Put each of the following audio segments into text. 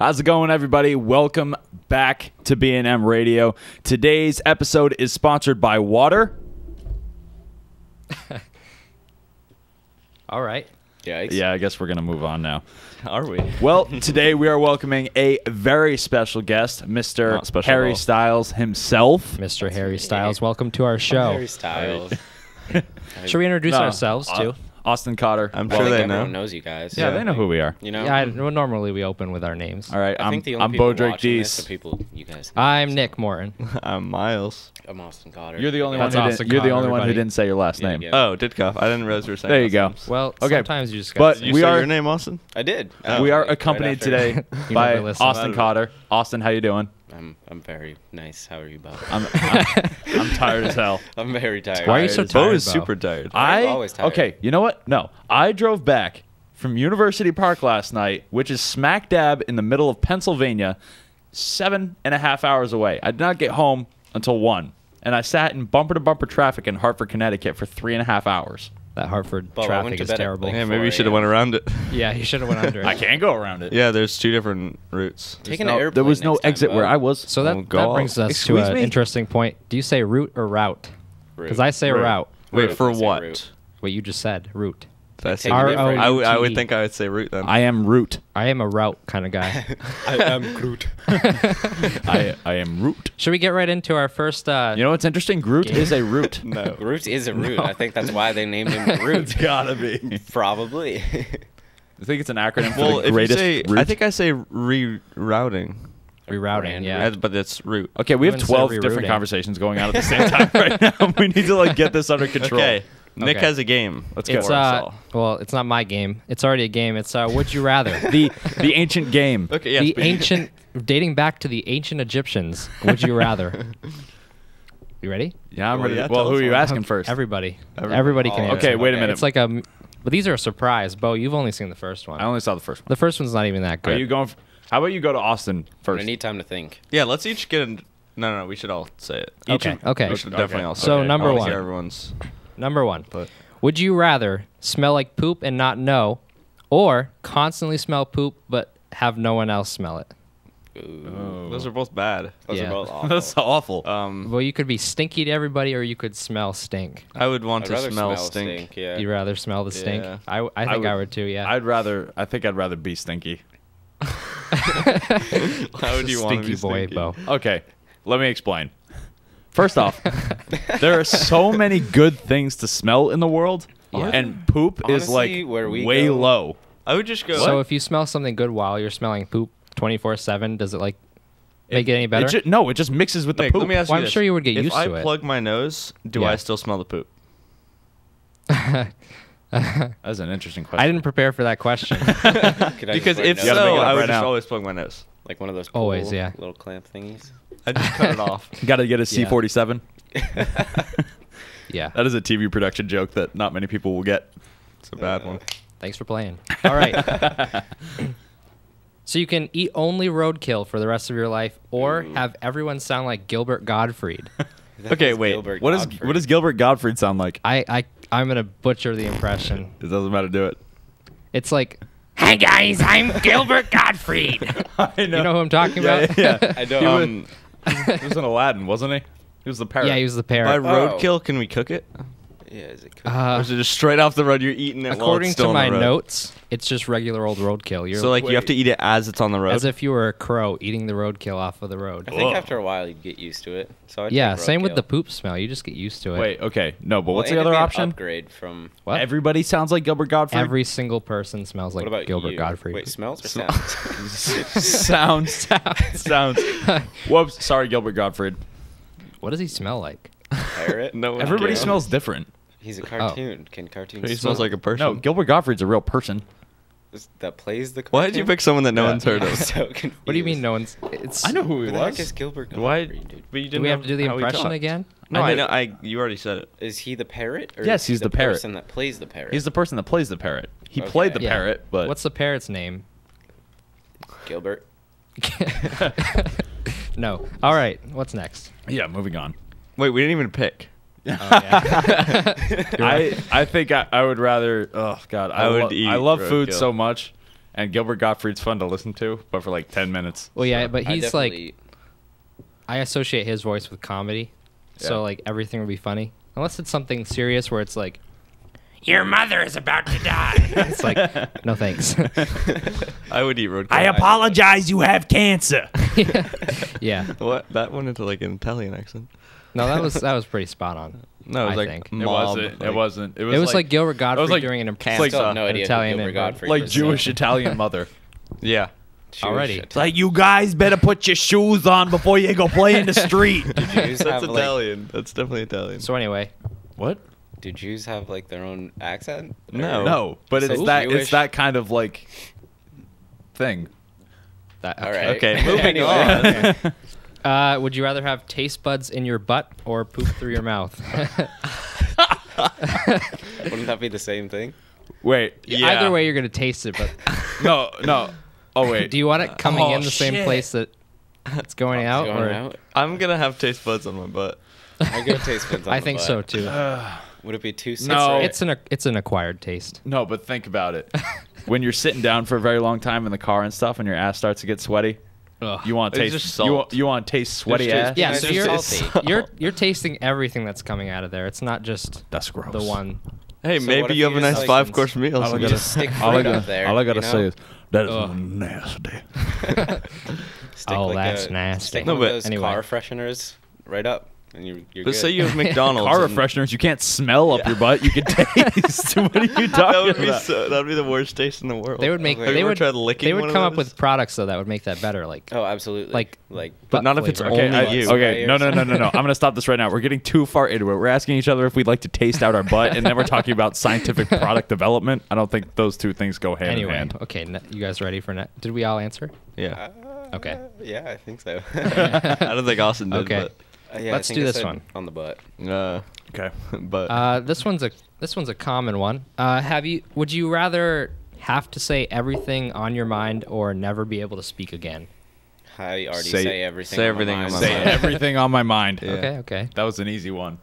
How's it going, everybody? Welcome back to BNM Radio. Today's episode is sponsored by water. All right. Yikes. Yeah, I guess we're gonna move on now. Are we? Well, today we are welcoming a very special guest, Mr. Special Harry. Styles himself. Mr. Harry Styles, welcome to our show. Harry Styles. Should we introduce No, ourselves Au- too? Austin Cotter. I'm Well, sure I think they everyone know. knows you guys. yeah, they know who we are. You know. Yeah, I, well, normally we open with our names. All right, I I'm, think the only I'm people Bo Drake watching this Deese. are people you guys. I'm Nik Morton. I'm Myles. I'm Austin Cotter. You're the only That's one. Who Austin didn't, you're the Cotter, only one who didn't say your last Yeah, name. yeah. Oh, Ditkoff. I didn't realize you were saying. There you go. names. Well, Okay. sometimes you just But got Did you We say are- your name, Austin? I did. Oh. we are Right- right accompanied today by. Austin Cotter. Austin, how you doing? I'm I'm very nice. How are you, Bob? I'm, I'm, I'm tired as hell. I'm very tired. Why are you so Tired. Bo tired? is super tired. I always tired. okay. You know what? No, I drove back from University Park last night, which is smack dab in the middle of Pennsylvania, seven and a half hours away. I did not get home until one, and I sat in bumper to bumper traffic in Hartford, Connecticut, for three and a half hours. That Hartford Bo, I went traffic is terrible. like, yeah, maybe you should have went around it. yeah, you should have went under it. I can't go around it. yeah, there's two different routes. Take an airplane. there was no next time, exit where I was. So that, that brings us Excuse to an interesting point. Do you say route or route? Because I say Route. route. Wait, Route, for what? route. What you just said, route. Did I say Take a route? different- I would- I would think I would say route then. I am root. I am a route kind of guy. I am Groot. I I am root. Should we get right into our first? Uh, You know what's interesting? Groot Game. is a root. no. Groot is a root. I think that's why they named him Groot. It's gotta be. Probably. I think it's an acronym for Well, the if you greatest say, root. I think I say rerouting, rerouting. Brand Yeah. But it's route. Okay, we have Wouldn't 12 different rerouting. conversations going on at the same time right now. We need to like get this under control. Okay, Nik Okay. has a game. Let's go. It's for uh, all. well, it's not my game. It's already a game. It's uh, would you rather? the the ancient game. Okay, yes, the but- ancient, dating back to the ancient Egyptians. Would you rather? You ready? Yeah, I'm Well, ready. yeah, well, who are you asking first? Everybody. Everybody. Everybody can Oh, answer. Okay, wait a minute. It's like a, m- but these are a surprise. Bo, you've only seen the first one. I only saw the first one. the first one's not even that good. Are good. you going? f- how about you go to Austin first? I first? need time to think. Yeah, let's each get. A, no, no, no. We should all say it. Each okay. Okay. We should Okay. definitely all say So it. number I one. hear Everyone's. Number one. But Would you rather smell like poop and not know, or constantly smell poop but have no one else smell it? Ooh. those are both bad. Those Yeah. are both awful. That's awful. Um, Well, you could be stinky to everybody, or you could smell stink. I would want I'd to rather smell, smell stink. Yeah. You'd rather smell the stink. Yeah. I, I think I would, would- too. Yeah. I'd rather. I think I'd rather be stinky. Why would you want to stinky be boy, stinky? Bo. Okay, let me explain. First off, there are so many good things to smell in the world, Yeah. and poop is like where we way go- low. I would just go. So if you smell something good while you're smelling poop 24 seven, does it like make it, any better? It ju- no, it just mixes with the poop. let me ask Well, you I'm this. sure you would get if used I to it. If I plug my nose, do Yeah. I still smell the poop? That's an interesting question. I didn't prepare for that question. Could I just Because if You gotta so, make it up I would right just now. always plug my nose. like one of those Always, yeah. little clamp thingies. I just cut it off. Got to get a Yeah. C47. yeah. That is a TV production joke that not many people will get. It's a bad one. Thanks for playing. All right. so you can eat only roadkill for the rest of your life, or Ooh. have everyone sound like Gilbert Gottfried. Okay, wait. Gilbert what is Gottfried. what does Gilbert Gottfried sound like? I, I, I'm gonna butcher the impression. It doesn't matter. Do it. It's like, "Hey guys, I'm Gilbert Gottfried." I You know who I'm talking Yeah, about? yeah, yeah. I don't. Um, he was in Aladdin, wasn't he? He was the parrot. yeah, he was the parrot. by parrot. roadkill, oh. can we cook it? Yeah, is it? Uh, or is it just straight off the road? You're eating it. while according it's still to on the my road? notes, it's just regular old roadkill. You're So like you have to eat it as it's on the road. as if you were a crow eating the roadkill off of the road. I think Whoa. after a while you'd get used to it. So I'd Yeah, same with the poop smell. You just get used to it. Wait. Okay. No, but Well, what's the other it'd be an option? Upgrade from. what? Everybody sounds like Gilbert Gottfried. Every single person smells like what about Gilbert you? Gottfried. Wait, smells or Smell- sounds? sounds sounds. Whoops. Sorry, Gilbert Gottfried. what does he smell like? Parrot. no, Everybody cares. smells different. He's a oh. cartoon. Can cartoons? He smells like a person. No, Gilbert Gottfried's a real person. That plays the. Why did you pick someone that no Yeah. one's heard of? so confused. What do you mean no one's? It's. I know who Who he the heck was. is Gilbert Why? Gottfried, dude? But you Do didn't we have know to do the impression again? No, I I know. I you already said it. Is he the parrot? Or Yes, is he he's the parrot. person that plays the parrot. He's the person that plays the parrot. He Okay. played the Yeah. parrot, but What's the parrot's name? Gilbert. no. All right. What's next? yeah. Moving on. Wait, we didn't even pick. Oh, yeah. I. I think I, I would rather. Oh God, I, I would lo- eat I love food roadkill. so much, and Gilbert Gottfried's fun to listen to, but for like ten minutes. Well, yeah, but I he's like definitely- I associate his voice with comedy, Yeah. so like everything would be funny unless it's something serious where it's like. Your mother is about to die. it's like, no thanks. I would eat road. I apologize. You have cancer. yeah, What? That went into like an Italian accent. No, that was that was pretty spot on. No, it was I like think. It wasn't. like- it wasn't. It was, It was like, Gilbert Gottfried like- doing an it's I like, uh, no idea Italian Gilbert. Gottfried like is. Jewish Italian mother. Yeah. Jewish Already. Italian. like you guys better put your shoes on before you go play in the street. That's have like Italian. That's definitely Italian. So anyway, what? do Jews have like their own accent? No. No, but So it's that Jewish- it's that kind of like thing. that All okay. right. Okay, moving Anyway. on. Uh, would you rather have taste buds in your butt or poop through your mouth? Wouldn't that be the same thing? Wait. Yeah. Either way, you're gonna taste it. But No, no. Oh wait. do you want it coming Oh, in the same shit. place that it's going out? Going or out? I'm gonna have taste buds on my butt. I go taste buds on I the think butt. so too. Would it be too No. sensory? It's an it's an acquired taste. No, but think about it. when you're sitting down for a very long time in the car and stuff, and your ass starts to get sweaty, you want to taste just you want, you want to taste sweaty Just ass. Yeah, It's so just you're salty. you're you're tasting everything that's coming out of there. It's not just That's gross. the one. Hey, So maybe if you you have a nice like, five course meal. All I so You gotta- stick all I gotta, up there. all I gotta you say is that is Ugh. nasty. Oh, like that's a, nasty. No, but those anyway. car fresheners right up, and you, you're But good. say you have McDonald's. Car and- refresheners, you can't smell up your butt. You can taste. what are you talking That would be about? so. That would be the worst taste in the world. They would make Have you they ever would tried licking they one would of come up those? with products though that would make that better. Like Oh, absolutely. Like- like But butt not if it's flavor. Okay, only I- you. okay, no, no, no, no, no. I'm gonna stop this right now. We're getting too far into it. We're asking each other if we'd like to taste out our butt, and then we're talking about scientific product development. I don't think those two things go hand in hand. okay, ne- you guys ready for net? Did we all answer? Yeah. Okay. Uh, yeah, I think so. I don't think Austin did. Okay. Uh, yeah, Let's think do I this said one. on the butt. But, uh, Okay. but Uh, this one's a this one's a common one. Uh, have you? Would you rather have to say everything on your mind or never be able to speak again? I already Say- say, everything. say on my everything on mind. my Say mind. everything on my mind. Yeah. Okay, okay, That was an easy one.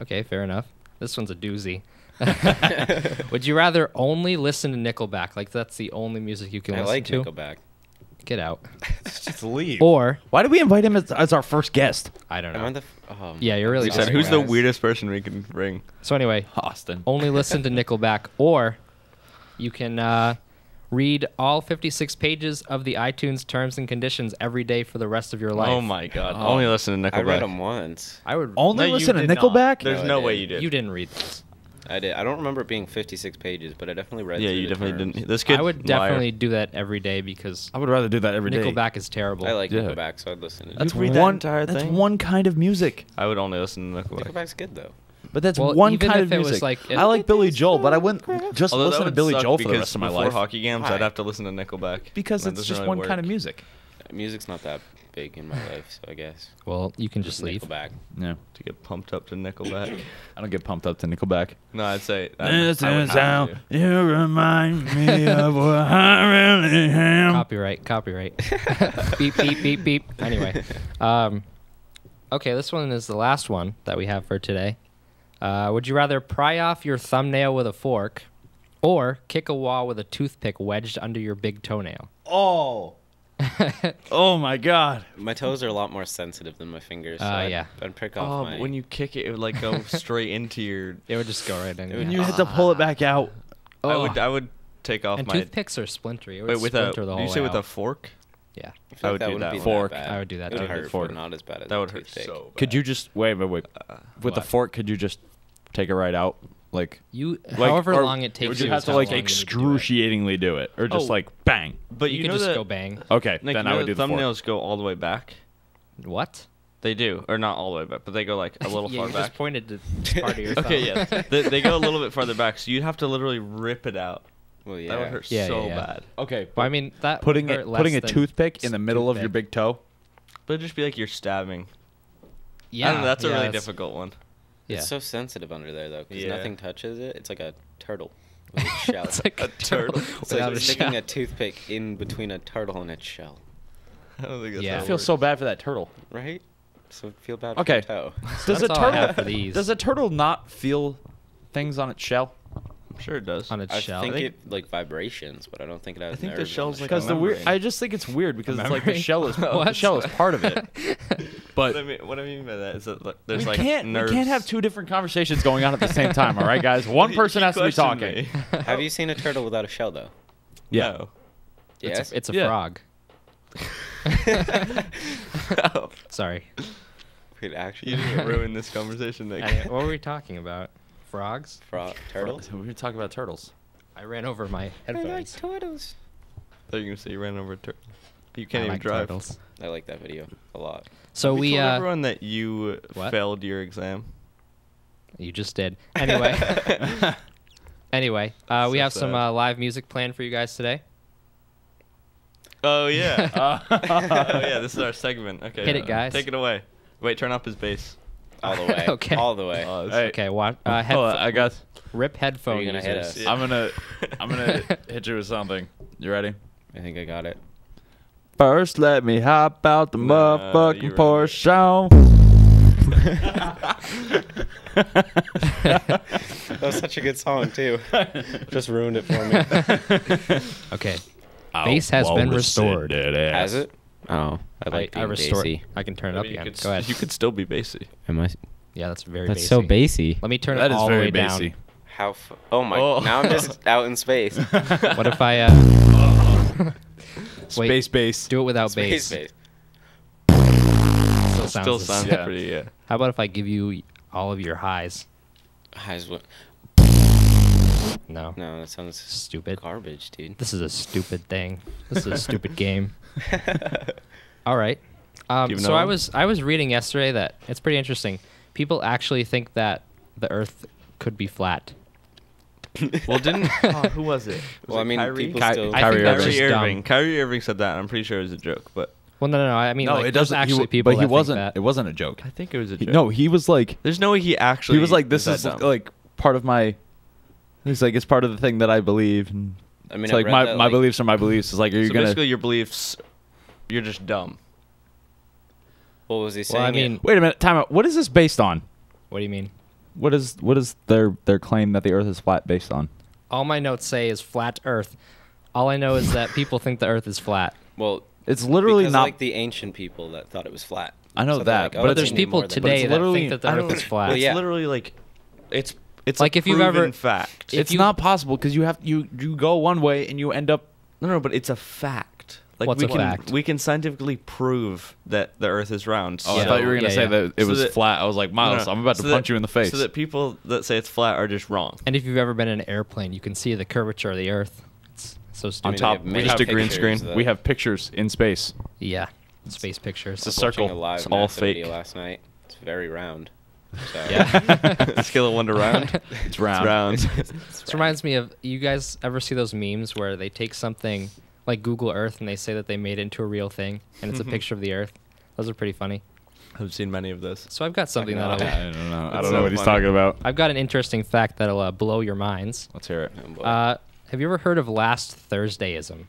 okay. Fair enough. This one's a doozy. Would you rather only listen to Nickelback? Like that's the only music you can I listen like to. Nickelback. Get out. Just leave. Or Why did we invite him as, as our first guest? I don't Am I know. the? f- Oh, Yeah, you're really we said, just who's the weirdest person we can bring? So anyway, Austin. only listen to Nickelback, or you can uh, read all 56 pages of the iTunes terms and conditions every day for the rest of your life. Oh my god! Oh. Only listen to Nickelback. I read them once. I would. Only No, listen to did not. Nickelback? There's No, no way did. you did. You didn't read this. I did. I don't remember it being 56 pages, but I definitely read. Yeah, you the definitely terms. didn't. This kid. I would liar. definitely do that every day because I would rather do that every day. Nickelback is terrible. I like Yeah. Nickelback, so I'd listen to. That's it. read that one entire That's one kind of music. I would only listen to Nickelback. Nickelback's good though. But that's Well, one even kind if of it was music. like- I like Billy Joel, but I wouldn't just Although that listen to Billy Joel for the rest of my life. before life hockey games, Why? I'd have to listen to Nickelback. because it's just really one work. kind of music. Music's not that big in my life, so I guess. well, you can just leave. Nickelback. Yeah, To get pumped up to Nickelback. I don't get pumped up to Nickelback. no, I'd say. I, This I would is have how to. you remind me of what I really am. Copyright, copyright. beep, beep, beep, beep. Anyway, um, okay, this one is the last one that we have for today. Uh, would you rather pry off your thumbnail with a fork, or kick a wall with a toothpick wedged under your big toenail? Oh. oh my God. My toes are a lot more sensitive than my fingers. So Uh, I'd, yeah. I'd prick off Oh, my. but when you kick it, it would like go straight into your. It would just go right in. It would yeah. You had to pull it back out. I would. I would take off and my. toothpicks are splintery. It would Wait, with a. the Do whole you say way with a fork? Yeah. I, feel I would that do that be one. Fork. That. I would do that It would hurt, Fork. not as bad as That would hurt toothpick. so bad. Could you just wait, wait, wait? With the fork, could you just take it right out? Like, You, like however or long it takes would you, you have to like long you need to do it. excruciatingly do it, or just Oh. like bang? But You, you, can know just that, go bang. Okay, Like, then I know would do that the fork. thumbnails go all the way back. What? They do, or not all the way back, but they go like a little yeah, far you back. just pointed to part of your okay, yeah, they, they go a little bit farther back, so you'd have to literally rip it out. Well, yeah. That would hurt Yeah, so yeah, yeah. bad. Okay, Well, I mean that putting it putting a toothpick in the middle of your big toe. But it'd just be like you're stabbing. Yeah, know, that's a really that's- difficult one. Yeah, It's so sensitive under there though, because Yeah. nothing touches it. It's like a turtle with its shell. it's like A a turtle. turtle. It's like without you're a sticking shell. a toothpick in between a turtle and its shell, I don't think that's Yeah. I it feel works. so bad for that turtle. right? So feel bad Okay. for your toe. Does That's a all I have turtle for these. does a turtle not feel things on its shell? I'm sure it does. on its I shell. think think- it like vibrations, but I don't think it has. I think the shell's like Because the weird. I just think it's weird because it's like the shell is the shell is part of it. What I But mean, what I mean by that is that like, there's we like can't nerves. we can't have two different conversations going on at the same time. All right, guys. One person has to be talking. Have you seen a turtle without a shell though? Yeah. No. It's Yes. a, it's a Yeah. frog. Oh, Sorry. Wait, actually, you didn't ruin this conversation. Nik. I- what were we talking about? Frogs? Frog, turtles. We were talking about turtles. I ran over my headphones. I like turtles. I thought you were gonna say you ran over a turtle. You can't even like drive. turtles. I like that video a lot. So Have we told uh, everyone that you What? failed your exam. you just did. Anyway, anyway, uh, we So have some uh, live music planned for you guys today. Oh yeah. Uh, oh yeah. This is our segment. Okay. Hit it, guys. Take it away. Wait, turn up his bass. All the way. Okay. All the way. Oh, Hey. Okay, watch. Uh, Hold headpho- on, I got. rip headphone Are gonna hit users. us? I'm gonna. I'm gonna hit you with something. You ready? I think I got it. First, let me hop out the Nah, you motherfucking ruined Porsche. That was such a good song too. Just ruined it for me. Okay. Bass has been restored. Has it? Oh, I I, like I being restored. bassy. I can turn it I up mean, you again. could Go ahead. You could still be bassy. Am I? yeah, that's very. That's bassy. so bassy. Let me turn That it is all the very way bassy. down. How? F- oh my! Oh. Now I'm just out in space. What if I uh, Wait, Space bass. do it without space, bass? space. Still sounds, Still sounds. Yeah. pretty. Yeah. How about if I give you all of your highs? Highs what? No. No, that sounds Stupid. garbage, dude. This is a stupid thing. This is a stupid game. All right. Um, so I was I was reading yesterday that it's pretty interesting. People actually think that the Earth could be flat. Well, didn't oh, who was it? Was Well, it I mean, Kyrie? people Ky- still. I Kyrie Irving. Kyrie. Irving. Kyrie Irving said that. I'm pretty sure it was a joke, but Well, no, no, no. I mean, no, like, it doesn't. actually he, people. but he that wasn't. that. It wasn't a joke. I think it was a He- joke. no, he was like. there's no way he actually. He was like, "This is, dumb. like part of my." He's like, "It's part of the thing that I believe." And I mean, it's I like my that, my like- beliefs are my beliefs. It's like, are you so gonna? basically your beliefs. You're just dumb. What was he saying? Well, I It- mean, Wait a minute. Time out. What is this based on? what do you mean? What is what is their their claim that the Earth is flat based on? All my notes say is flat Earth. All I know is that people think the Earth is flat. well, It's literally not. like the ancient people that thought it was flat. I know So that, like, but oh, But there's people today that. it's that literally- think that the Earth is flat. Well, It's literally like, it's it's Like, a if you've ever- proven fact. if it's you- not possible because you have you you go one way and you end up. no, no, but it's a fact. Like What's we a can fact? we can scientifically prove that the Earth is round. Oh, Yeah. I thought you were gonna Yeah, say yeah. that it So was that- flat. I was like, Myles, No, no. I'm about to So punch you in the face. So that people that say it's flat are just wrong. And if you've ever been in an airplane, you can see the curvature of the Earth. It's so on stupid. they top, have we many just a green pictures screen. that- We have pictures in space. Yeah, space pictures. It's a was watching circle. A live It's all NASA fake. Last night. It's very round. So. Yeah. Scale of one to round. It's round. It's round. This reminds me of you guys ever see those memes where they take something like Google Earth and they say that they made it into a real thing and it's a picture of the Earth. Those are pretty funny. I've seen many of those. So I've got something know. that'll. I don't know. I don't know so what he's funny. talking about. I've got an interesting fact that'll uh, blow your minds. Let's hear it. Oh. Uh, have you ever heard of Last Thursdayism?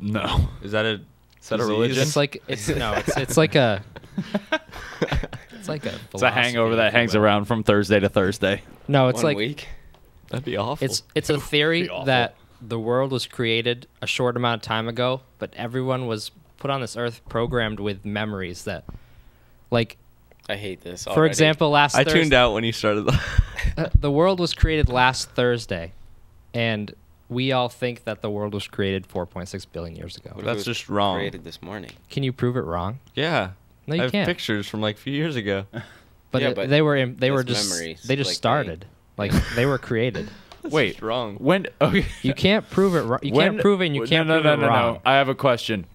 No. Is that a Is that a religion? It's like it's no, it's it's like a it's like a It's a hangover that hangs will. around from Thursday to Thursday. No, it's One like week. That'd be awful. It's it's a theory that the world was created a short amount of time ago, but everyone was put on this earth programmed with memories that, like, I hate this. for already. example, last Thursday I Thurs- tuned out when you started. The uh, the world was created last Thursday, and we all think that the world was created 4.6 billion years ago. What That's just wrong. Created this morning. Can you prove it wrong? yeah. No, you I have can't. pictures from like a few years ago. But, Yeah, it- but they were in, they were it's just memories, they just like they- started like they were created. Wait, just wrong. When? Okay. You can't prove it. wrong. You When- can't prove it. and You no, can't no, prove no, it no, wrong. No. I have a question.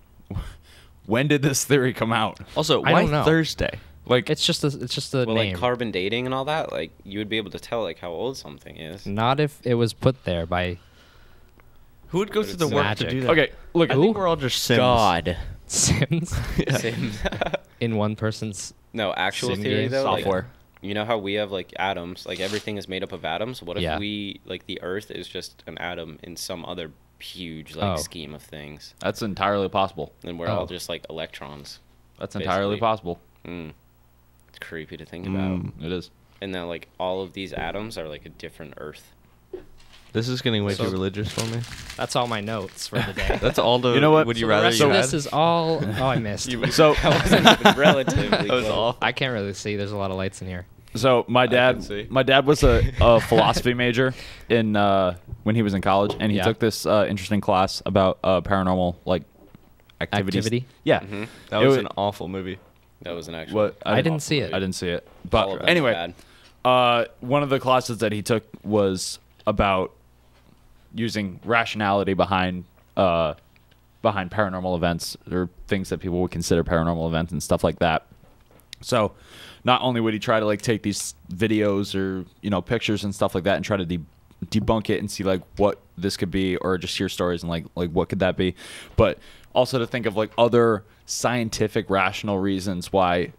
When did this theory come out? Also, I why don't know. Thursday? Like, It's just a, it's just a Well, name. like carbon dating and all that, like you would be able to tell like how old something is. Not if it was put there by Who would go But through the it's work magic. to do that? okay, look. I Who? think we're all just Sims. Sims Yeah. Sims. in one person's. no, actual Sim theory game though. like, software. you know how we have like atoms, like everything is made up of atoms. What if Yeah. we like the Earth is just an atom in some other huge like Oh. scheme of things, That's entirely possible. and we're Oh. all just like electrons. That's entirely possible. Mm. It's creepy to think about. Mm, it is. And then like all of these atoms are like a different Earth. This is getting way So- too religious for me. That's all my notes for the day. That's all the. You know what? Would you So rather the rest you of had? this is all. Oh, I missed. you, So That wasn't relatively That was close. awful. I can't really see. There's a lot of lights in here. So my dad, my dad was a, a philosophy major in uh, when he was in college, and he Yeah. took this uh, interesting class about uh, paranormal like activities. Activity? Yeah, Mhm. That It was an awful movie. That was an actual. What I didn't see it. I didn't see it. But anyway, uh, one of the classes that he took was about using rationality behind uh, behind paranormal events or things that people would consider paranormal events and stuff like that. So, not only would he try to like take these videos or you know pictures and stuff like that and try to de- debunk it and see like what this could be or just hear stories and like like what could that be, but also to think of like other scientific rational reasons why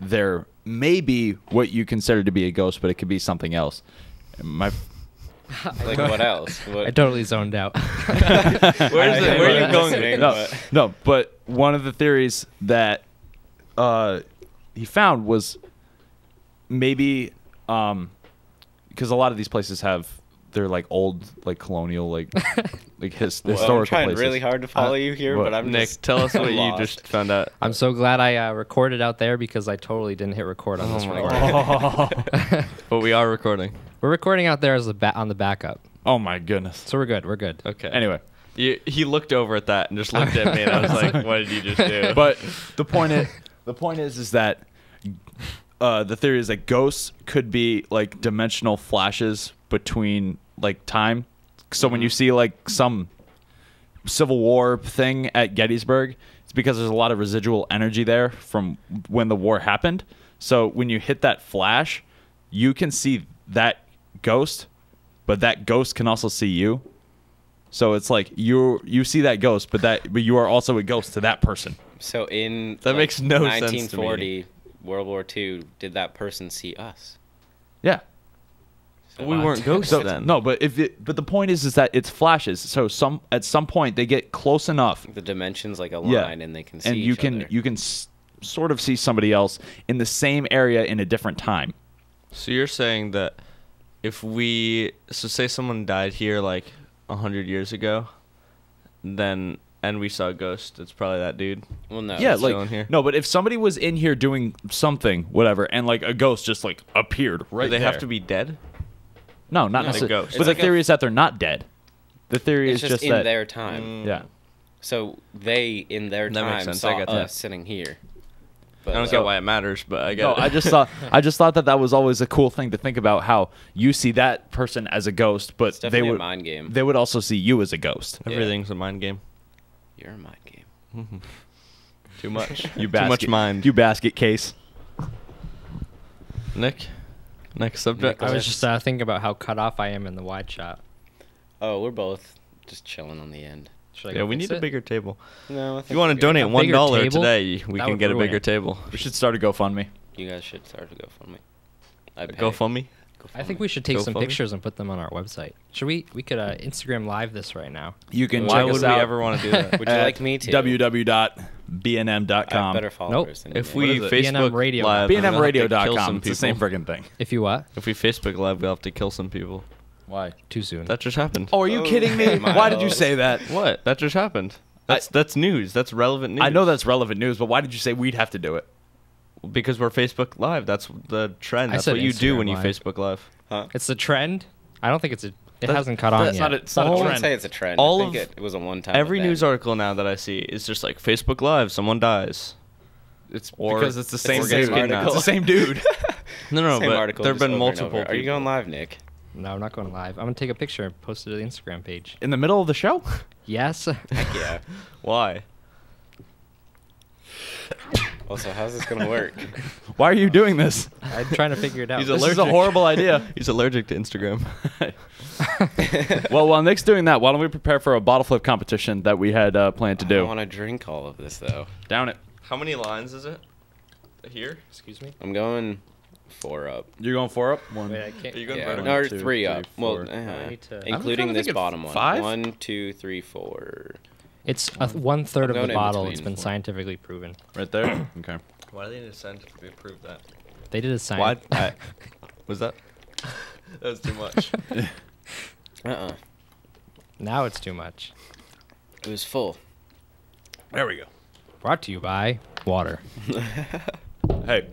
there may be what you consider to be a ghost, but it could be something else. My Like what else? What? I totally zoned out. Where's the, where are you going? listening, no, but- no, but one of the theories that uh, he found was maybe um, because a lot of these places have they're like old, like colonial, like like his, Well, historical I'm trying places. really hard to follow Uh, you here, what? but I'm Nik, just tell us what you just found out. I'm so glad I uh, recorded out there because I totally didn't hit record on Oh this my recording. But we are recording. We're recording out there as the ba- on the backup, Oh my goodness. so we're good. We're good. Okay. Anyway, You, he looked over at that and just looked at me, and I was like, "What did you just do?" but the point is, the point is, is that uh, the theory is that ghosts could be like dimensional flashes between like time. So when you mm-hmm. see like some Civil War thing at Gettysburg, it's because there's a lot of residual energy there from when the war happened. So when you hit that flash, you can see that ghost, but that ghost can also see you. So it's like you you see that ghost, but that but you are also a ghost to that person. So in That like, makes no sense to 1940, World War II, did that person see us? Yeah. So we weren't ghosts So then. no, but if it but the point is is that it's flashes. So some at some point they get close enough, The dimensions like a yeah, line, and they can see and you each can other. you can s- sort of see somebody else in the same area in a different time. So you're saying that if we, so say someone died here like a hundred years ago, then and we saw a ghost, it's probably that dude. well, no. yeah, it's- like here? no, but if somebody was in here doing something, whatever, and like a ghost just like appeared right Do they there. have to be dead? No, not No, necessarily. ghost. But It's the like a- theory is that they're not dead. The theory it's is just, just, in that their time. Mm. yeah. So they, in their That time, sense. I saw us that. sitting here. I don't like, get why it matters, but I get No, it. I just thought I just thought that that was always a cool thing to think about how you see that person as a ghost, but they would mind game. they would also see you as a ghost. Yeah. everything's a mind game. You're a mind game. Too much. You Too much mind. You basket case. Nik, next subject. I was just uh, thinking about how cut off I am in the wide shot. Oh, we're both just chilling on the end. Should I yeah, we fix need a bigger table. No, I If you want to donate one bigger dollar table? today, we That can get a bigger it. table. We should start a GoFundMe. You guys should start a GoFundMe. I pay. GoFundMe. I think we should take some GoFundMe? pictures and put them on our website. Should we? We could uh, Instagram live this right now. You can Why check would us we out ever want to do that? Would you like me to? www.bnm.com. I better followers than If we? Facebook BNM Radio. live, we'll have to kill BNMradio.com. It's the same people. freaking thing. If you what? If we Facebook live, we'll have to kill some people. Why? Too soon. That just happened. Oh, are you Oh, kidding me? Why did you say that? What? That just happened. That's that's news. That's relevant news. I know that's relevant news, but why did you say we'd have to do it? Because we're Facebook Live. That's the trend. That's what you do when you Live. Facebook Live. Huh? It's the trend. I don't think it's a. It That's- hasn't caught on that's yet. not a- it's I not a wouldn't trend. say it's a trend. All I think of- it, it was a one-time. Every event. news article now that I see is just like Facebook Live. Someone dies. It's Or because it's the it's same the same dude. article. It's the same dude. No, no, Same but article, there have just been over and multiple. over. Are you people. going live, Nik? no, I'm not going live. I'm gonna take a picture and post it to the Instagram page. In the middle of the show? Yes. Heck yeah. Why? Also, how's this gonna work? Why are you doing this? I'm trying to figure it out. He's This is a allergic. horrible idea. He's allergic to Instagram. well, while Nik's doing that, why don't we prepare for a bottle flip competition that we had uh, planned to do? I want to drink all of this though. Down it. How many lines is it? Here? Excuse me. I'm going four up. You're going four up? One. Wait, I can't. Are you going Yeah, vertical? no, or two, three three, up. Well, uh, I need to- I'm trying including this think of bottom one. five? One, two, three, four. It's a one third of the bottle. It's been scientifically proven. Right there? okay. Why do they need to scientifically prove that? They did a Why? science. I, was that? that was too much. Uh-uh. Now it's too much. It was full. There we go. Brought to you by water. Hey,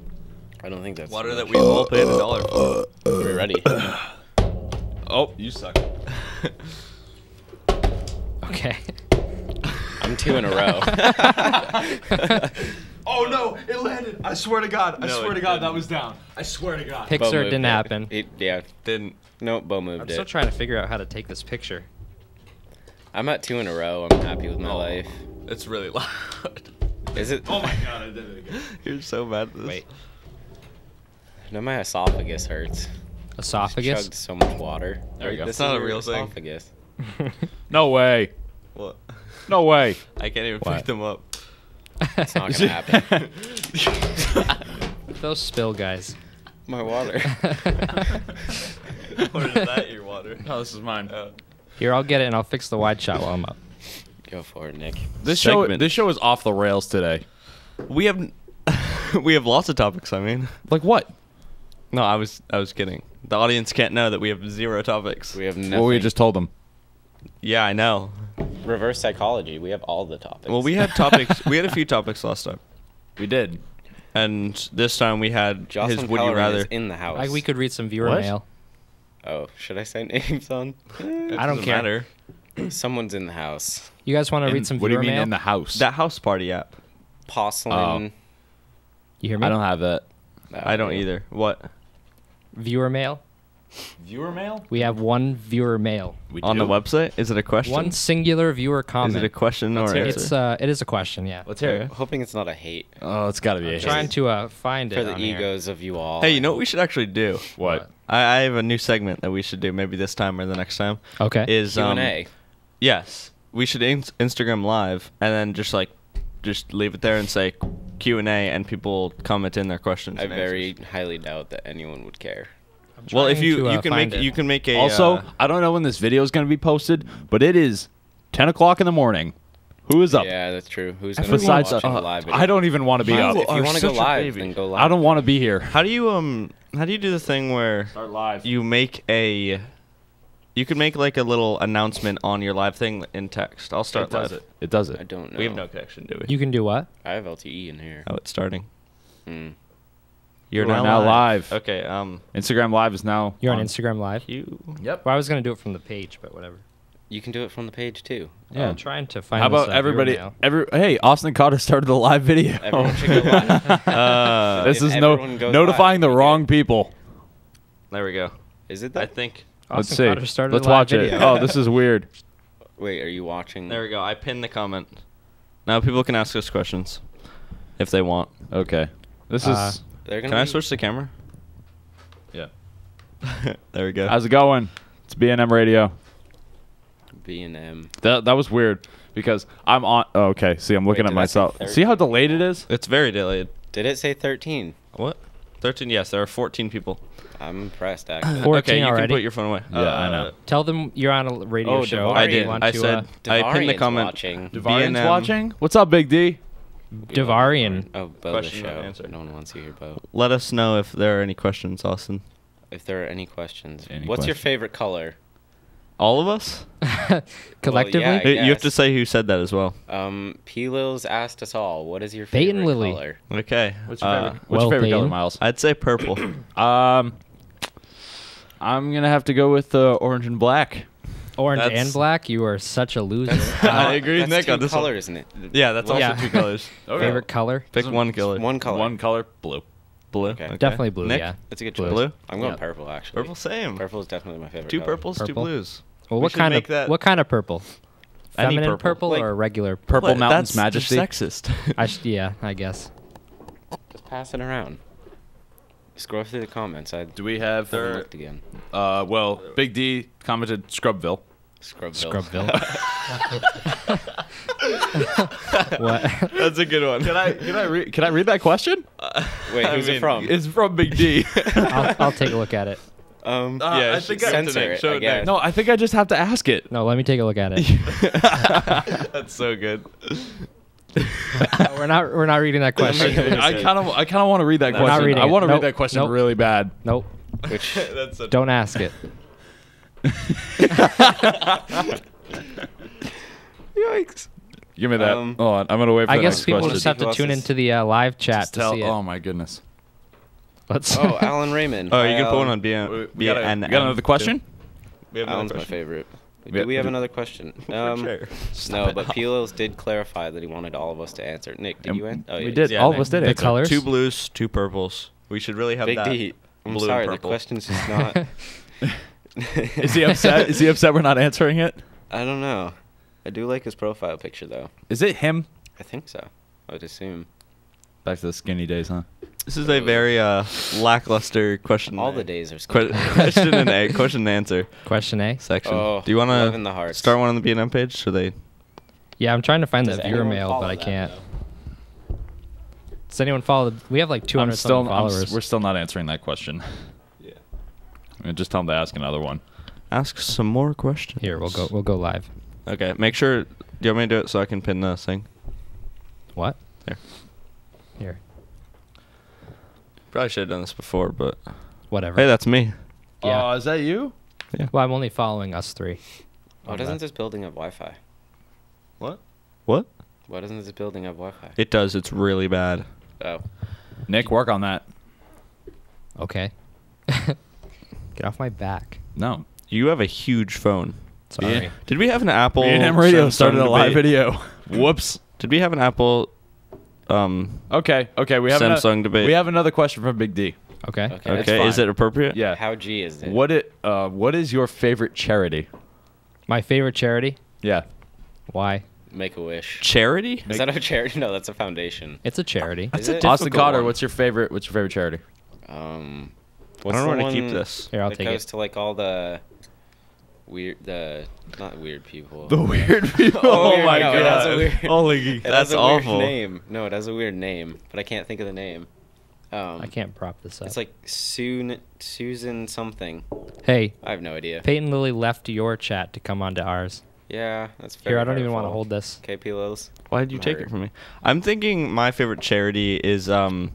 I don't think that's Water that much. we all paid a dollar for. Are we ready? oh, you suck. Okay. I'm two in a row. Oh no, it landed. I swear to God. I No, swear to God that didn't. was down. I swear to God. Bo Pixar didn't it. happen. It- yeah. Didn't. No, Bo moved I'm it. still trying to figure out how to take this picture. I'm at two in a row. I'm happy with my Oh. life. It's really loud. Is it? Oh my God, I did it again. You're so bad at this. Wait. No, my esophagus hurts. Esophagus? Chugged so much water. There you go. This It's not a your real thing. Esophagus. No way. What? No way. I can't even What? pick them up. It's not gonna happen. Those spill guys. my water. or is that your water? No, this is mine. Oh. Here, I'll get it and I'll fix the wide shot while I'm up. Go for it, Nik. This show, this show is off the rails today. We have we have lots of topics. I mean, Like what? no, I was I was kidding. The audience can't know that we have zero topics. We have nothing. Well, we just told them. yeah, I know. Reverse psychology. We have all the topics. Well, we had topics. we had a few topics last time, We did. and this time we had Jocelyn his. Would you Pellerin rather? is in the house. Like we could read some viewer What? mail. Oh, should I say names on? I don't doesn't care. Matter. Someone's in the house. You guys want to read some what do viewer you mean mail? in the house? That house party app. Porcelain. Oh. you hear me? I don't have that. I don't either. What? Viewer mail. Viewer mail? We have one viewer mail. We On the website? Is it a question? One singular viewer comment. Is it a question or Let's hear it. answer? It's uh, it is a question. Yeah. Let's hear it. Hoping it's not a hate Oh, it's got to be a I'm Trying hit. to uh, find for it For the on here. egos of you all. hey, you know what we should actually do? What? I, I have a new segment that we should do maybe this time or the next time. Okay. Is Q um, and A. Yes, we should in- Instagram live and then just like just leave it there and say Q and A, and people comment in their questions. I very answers. highly doubt that anyone would care. I'm well. If you to, uh, you can make it. you can make a Also, uh, I don't know when this video is going to be posted, but it is 10 o'clock in the morning. Who is up? Yeah, that's true. Who's gonna Besides, be watching uh, the live? video? I don't even want to be You up. If you want to go live, then go live. I don't want to be here. how do you um how do you do the thing where Start live. you make a you can make like a little announcement on your live thing in text. I'll start it does live. it. It does it. I don't know. We have no connection, do we? You can do what? I have LTE in here. oh, it's starting. Hmm. You're now, now live. Okay. Um. Instagram Live is now. You're on Instagram Live. You. Yep. Well, I was gonna do it from the page, but whatever. You can do it from the page too. Yeah. I'm trying to find. How this, about uh, everybody? Every hey, Austin Cotter started a live video. Everyone should go live. Uh, this is no notifying live, the we wrong get- people. there we go. Is it that? I that? think. Let's Austin see. Cotter started Let's a live watch it. Oh, this is weird. Wait, are you watching? There we go. I pinned the comment. Now people can ask us questions if they want. Okay. This Uh, is. They're gonna Can I switch the camera? Yeah. there we go. How's it going? It's BNM Radio. BNM. That that was weird because I'm on. Oh, okay. See, I'm looking Wait, at did I say myself. See how delayed it is? it's very delayed. Did it say 13? What? 13? Yes, there are 14 people. I'm impressed actually. 14 okay, you already? can put your phone away. Yeah, I know. Tell them you're on a radio Oh, show. Devarian. I did. want I to, said uh, I pinned the Devarian's comment. watching. Devarian's watching. What's up, Big D? Devarian. Oh, Bo Question, the show. answer. No one wants to hear Bo. Let us know if there are any questions, Austin. If there are any questions, Any what's your favorite color? All of us? Collectively. yeah, you have to say who said that as well. Um, P-Lil's asked us all. What is your Peyton favorite Lilly. color? Okay. What's your uh, favorite? What's well, your favorite color, Myles? I'd say purple. Um, I'm gonna have to go with uh, orange and black. Orange That's- and black. You are such a loser. I agree with That's Nik two on this one. colors, isn't it? yeah, that's also Yeah. two colors. Favorite color? Pick one color. One color. One color, blue. Blue. Okay. Definitely blue. Nik? Yeah. That's a good Blue. choice. Blue? I'm going Yeah. purple actually. Purple, same. Purple is definitely my favorite. Two color. purples, two blues. Well, We what kind make of that- what kind of purple? Any Feminine purple. purple, Like- or regular Purple What? Mountain's That's just Majesty. sexist. I sh- yeah, I guess. Just pass it around. Scroll through the comments. I Do we have haven't looked again. Uh, well, Big D commented Scrubville. Scrubville. Scrubville. what? That's a good one. Can I can I read can I read that question? Wait, I who's mean, it from? It's from Big D. I'll, I'll take a look at it. um, Uh, yeah, I think I- censor it, Show I it no, I think I just have to ask it. No, let me take a look at it. That's so good. No, we're not. We're not reading that question. I kind of I kind of want to read that We're not question. reading I want to Nope. read that question Nope. really bad. nope. Which That's a Don't ask it. Yikes. Give me that. Um, Hold on. I'm gonna wait for I the guess next people question. just have to Who tune into the uh, live chat Just to tell- see it. oh my goodness. Let's Oh, Alan Raymond. Oh, you can put one on BN. We- we got, a- BN. you got another question? We have another Alan's my favorite. We- Do we have we- another question? Um, sure. no, but Pilos did clarify that he wanted all of us to answer. Nik, did And you answer? Oh, we yeah, did. you All of us did The answer. colors? Two blues, two purples. We should really have Big that. D. I'm blue and sorry, the question's just not. Is he upset? Is he upset we're not answering it? I don't know. I do like his profile picture though. Is it him? I think so. I would assume. Back to the skinny days, huh? This is a very uh, lackluster question. All and the days are que- question and a question and answer Question A. section. Oh, Do you want love in to the hearts. start one on the BNM page? Should they? Yeah, I'm trying to find Does the viewer anyone mail, follow but I that, can't. though? Does anyone follow? The, we have like 200 I'm still, something I'm s- followers. we're still not answering that question. Yeah. I mean, just tell them to ask another one. Ask some more questions. Here, we'll go. We'll go live. Okay. Make sure. Do you want me to do it so I can pin the thing? What? There. Here. Probably should have done this before, but Whatever. hey, that's me. Yeah. Oh, is that you? Yeah. well, I'm only following us three. Why doesn't that. this building have Wi-Fi? What? What? Why doesn't this building have Wi-Fi? It does. It's really bad. oh, Nik, work on that. Okay. Get off my back. No. You have a huge phone. Sorry. Did we have an Apple? BNM Radio Samsung started a live debate? video. Whoops. Did we have an Apple? Um. Okay, okay. We have Samsung ano- debate. We have another question from Big D. Okay. Okay. That's Okay. Is fine. it appropriate? Yeah. how G is it? What it? Uh, what is your favorite charity? My favorite charity. Yeah. Why? Make a wish. Charity? Is that a charity? No, that's a foundation. It's a charity. Is a it? difficult Austin Cotter, one. what's your favorite? What's your favorite charity? Um, I what's don't know the where to keep one this. Here, I'll that take goes it. to like all the weird, the not weird people. The weird people. Oh, Oh, weird- my no, it has a god. weird- Holy. It That's has a awful. Weird name. No, it has a weird name, but I can't think of the name. Um, I can't prop this up. It's like Soon Susan something. hey, I have no idea. Peyton Lily left your chat to come onto ours. Yeah, that's very Here, I don't even want to hold this. KP Pilos. Why did you I'm take hurt. it from me? I'm thinking my favorite charity is um,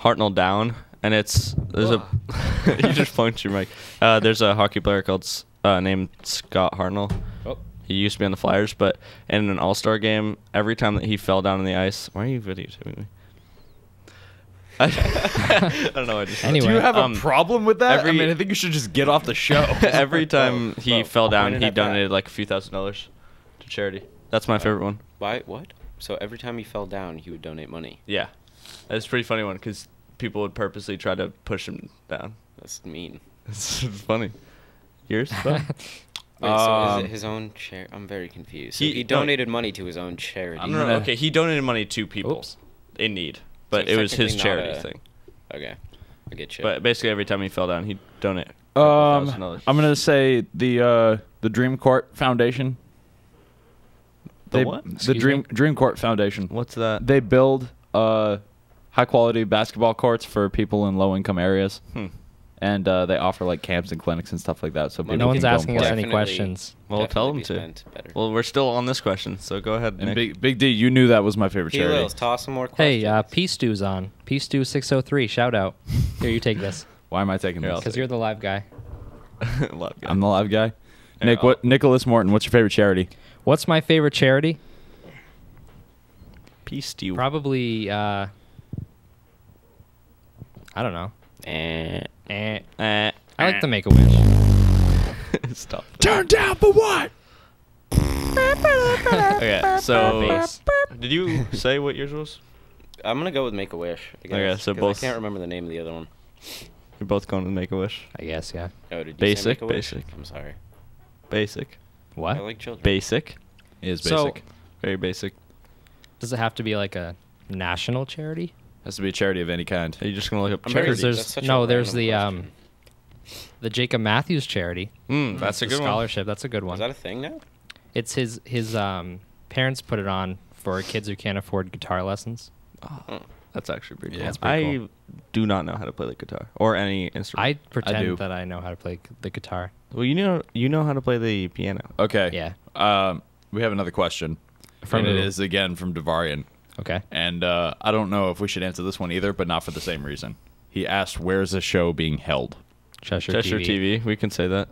Hartnell Down, and it's there's a you just punked your mic. Uh, there's a hockey player called S- uh, named Scott Hartnell. Oh. He used to be on the Flyers, but in an All Star game, every time that he fell down on the ice, why are you videotaping me? I, I don't know. I just Anyway. Do you have Um, a problem with that? every- I mean, I think you should just get off the show. every time Oh, he oh, fell down, he I have that? donated like a few thousand dollars to charity. That's my favorite one. Why? What? So every time he fell down, he would donate money. Yeah, that's a pretty funny one because people would purposely try to push him down. That's mean. It's funny. Yours? Bo? Wait, so Um, is it his own charity? I'm very confused. He- He, he no, donated money to his own charity. I'm no, no, gonna- okay. He donated money to people Oops. in need, but it's it was his technically charity a- thing. Okay, I get you. But basically, every time he fell down, he donated. Um, I'm gonna say the uh, the Dream Court Foundation. The They- what? The Excuse Dream me? Dream Court Foundation. What's that? They build uh, high quality basketball courts for people in low income areas, Hmm. And uh, they offer like camps and clinics and stuff like that. So No no one's can go and asking us any Definitely- questions. Well, tell Definitely them be to. spent Better. Well, we're still on this question, so go ahead, And Nik. Big Big D, you knew that was my favorite charity. Pilos, toss some more questions. Hey, uh, P Stew's on. P Stew 603. Shout out. Here, you take this Why am I taking Here, I'll this? because you're the live guy. Love guy. I'm the live guy. Here, Nik, I'll- what? Nicholas Morton, what's your favorite charity? What's my favorite charity? Peace to you. Probably. Uh, I don't know. Eh. Eh. Eh. I like to make a wish. Stop. Turn down for what? Okay, so did you say what yours was? I'm gonna go with Make a Wish. I Okay, guess, so 'cause both- I can't remember the name of the other one. You're both going to Make a Wish. I guess, yeah. Oh, did you Basic, say Make-A-Wish? basic. I'm sorry. Basic. What? I like children. Basic. Is So- basic. Very basic. Does it have to be like a national charity? Has to be a charity of any kind. Are you just gonna look up I'm very- Because charity? there's That's such a no, there's the um, the Jacob Matthews charity. Mm, that's a the good one. scholarship. That's a good one. Is that a thing now? It's his his um parents put it on for kids who can't afford guitar lessons. Oh. That's actually pretty Yeah, cool. that's pretty I cool. do not know how to play the guitar or any instrument. I pretend do. that I know how to play the guitar. well, you know, you know how to play the piano. Okay. Yeah. Um, we have another question. From and it who? is again from Devarian. Okay. And uh, I don't know if we should answer this one either, but not for the same reason. He asked, "Where's the show being held?" Cheshire, Cheshire TV. TV. We can say that.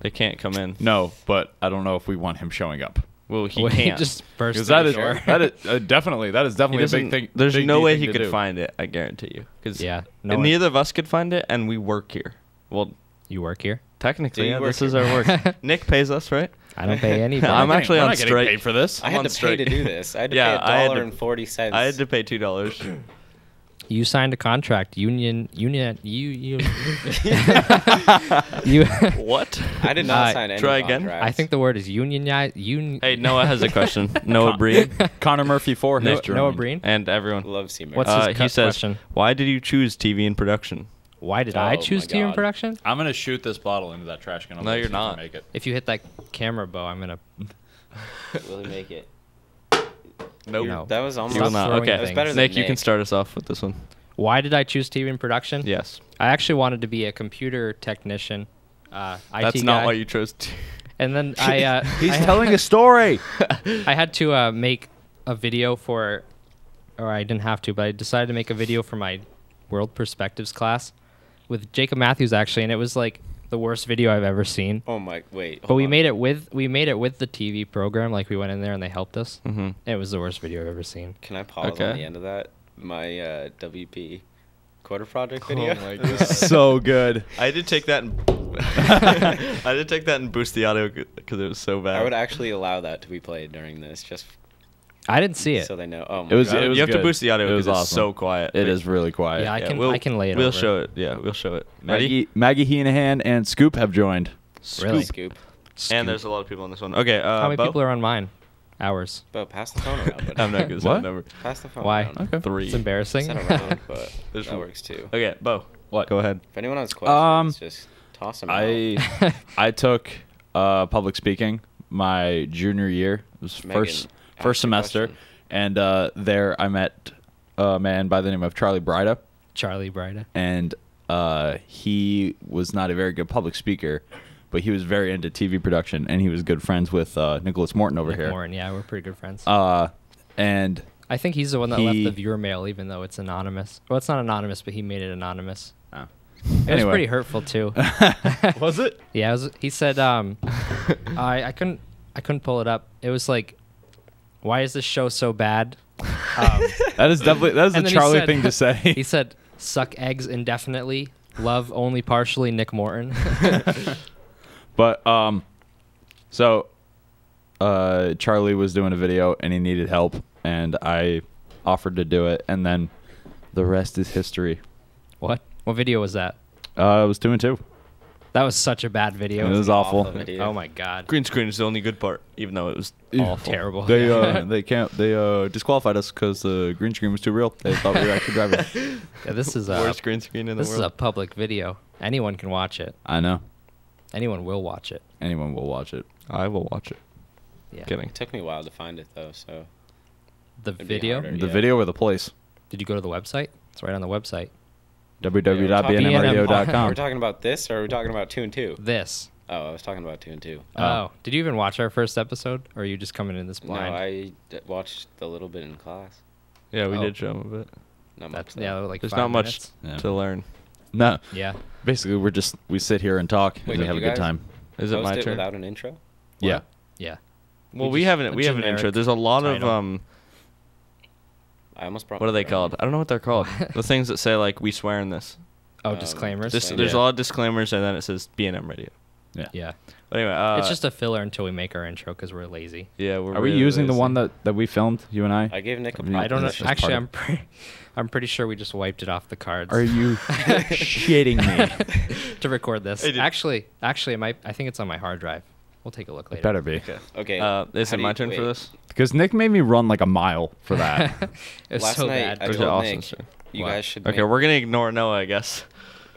They can't come in. No, but I don't know if we want him showing up. Well, he Wait, can't. just burst Because through that the is door. that is uh, definitely that is definitely a big thing. There's big no way he could do. find it. I guarantee you. Because Yeah, no one- neither of us could find it, and we work here. Well, You work here? Technically, yeah, work this is our work. Nik pays us, right? I don't pay any. We're I'm getting- actually we're on not getting strike. paid for this. I I'm had on to pay to do this. I had to Yeah, pay I a had dollar and forty cents. I had to pay two dollars. You signed a contract. Union. Union. You. You. you. what? I did not Uh, sign any try again? contracts. I think the word is unionize. Un. Hey, Noah has a question. Noah Breen Connor Murphy for No, his journey. Noah Breen. and everyone. love C. What's Uh, his he cut says, question? "Why did you choose TV in production?" Why did Oh I my choose TV in God. production? I'm gonna shoot this bottle into that trash can. No, you're not. Make it. If you hit that camera bow, I'm gonna. Will he make it? Nope. No. That was You almost. will Stop not. throwing Okay, That was things. better than Nik, you can Nik. start us off with this one. Why did I choose TV in production? Yes. I actually wanted to be a computer technician. Uh, IT That's not guy. why you chose. T- And then I. Uh, He's I, telling a story. I had to uh, make a video for, or I didn't have to, but I decided to make a video for my World Perspectives class with Jacob Matthews actually, and it was like the worst video I've ever seen. Oh my! Wait. But we made it with we made it with the TV program. Like we went in there and they helped us. mm-hmm. It was the worst video I've ever seen. Can I pause Okay. on the end of that? My uh, WP quarter project video. Oh video. my God. so good. I did take that and I did take that and boost the audio because it was so bad. I would actually allow that to be played during this, just I didn't see it. so they know. Oh my It was- God. it was you have to boost the audio It was because it's so quiet. It But- is really quiet. Yeah, I can- we'll, I can lay it We'll over. show it. Yeah, we'll show it. Ready? Maggie, Maggie Heenahan and Scoop have joined. Really? scoop. And there's a lot of people on this one. Okay. Uh, How many Bo? people are on mine? Hours. Bo, pass the phone around. Buddy. I'm not good. What? Number. Pass the phone Why? around. Okay. Three. It's embarrassing. Set around, but There's that one. works too. Okay, Bo. What? Go ahead. If anyone has questions, Um, just toss them out. I I took uh, public speaking my junior year. It was Megan, first ask first semester, question. and uh, there I met a man by the name of Charlie Brida, Charlie Brida. and uh, he was not a very good public speaker, but he was very into TV production, and he was good friends with uh, Nicholas Morton over Nik here. Morton, Yeah, we're pretty good friends. Uh, and I think he's the one that left the viewer mail, even though it's anonymous. Well, it's not anonymous, but he made it anonymous. oh. It Anyway. was pretty hurtful too. was it? Yeah, it was, he said um, I I couldn't I couldn't pull it up. It was like, why is this show so bad? Um, That is definitely that is a and then he Charlie said- thing to say. he said, "Suck eggs indefinitely, love only partially." Nik Morton. But um, so uh, Charlie was doing a video and he needed help, and I offered to do it, and then the rest is history. what? What video was that? Uh, it was two and two. That was such a bad video. It was awful. video. Oh my god. Green screen is the only good part, even though it was All awful. terrible. They uh, they can't they uh disqualified us because the green screen was too real. They thought we were actually driving. Yeah, this is a Worst green screen in the world. this is a world. public video. Anyone can watch it. I know. Anyone will watch it. Anyone will watch it. I will watch it. Yeah. Kidding. It took me a while to find it though, so The It'd be video. harder. The Yeah. video or the place. Did you go to the website? It's right on the website. www.bnmradio.com. We're talking about this, or are we talking about two and two? This. Oh, I was talking about two and two. Oh. Oh. Did you even watch our first episode, or are you just coming in this blind? No, I d- watched a little bit in class. Yeah, we Oh. did show him a bit. Not much. That's though. yeah, like There's five not much minutes. Yeah. to learn. No, Yeah. basically we're just we sit here and talk Wait, and we did have a you good guys- time. Is it Post my it turn? without an intro? Yeah. Yeah. well, We we just- haven't. a We have an intro. There's a lot of title. um. I almost brought. What are they phone. called? I don't know what they're called. the things that say like we swear in this. Oh, Um, disclaimers. This, Disclaimer. there's a lot of disclaimers, and then it says BNM Radio. Yeah. yeah. But anyway, uh, it's just a filler until we make our intro because we're lazy. yeah. We're Are we really using the one that, that we filmed, you and I? I gave Nick a. I mean, I don't know. Actually, I'm of- pretty. I'm pretty sure we just wiped it off the cards. Are you shitting me? to record this? Hey, actually, actually, it might. I think it's on my hard drive. We'll take a look later. It better be. Okay. Okay. Uh, is how it my you- turn for this? Because Nik made me run like a mile for that. it's Last so night bad. I Or is it told Austin's Nik, turn? you What? guys should. Okay, make- we're gonna ignore Noah, I guess.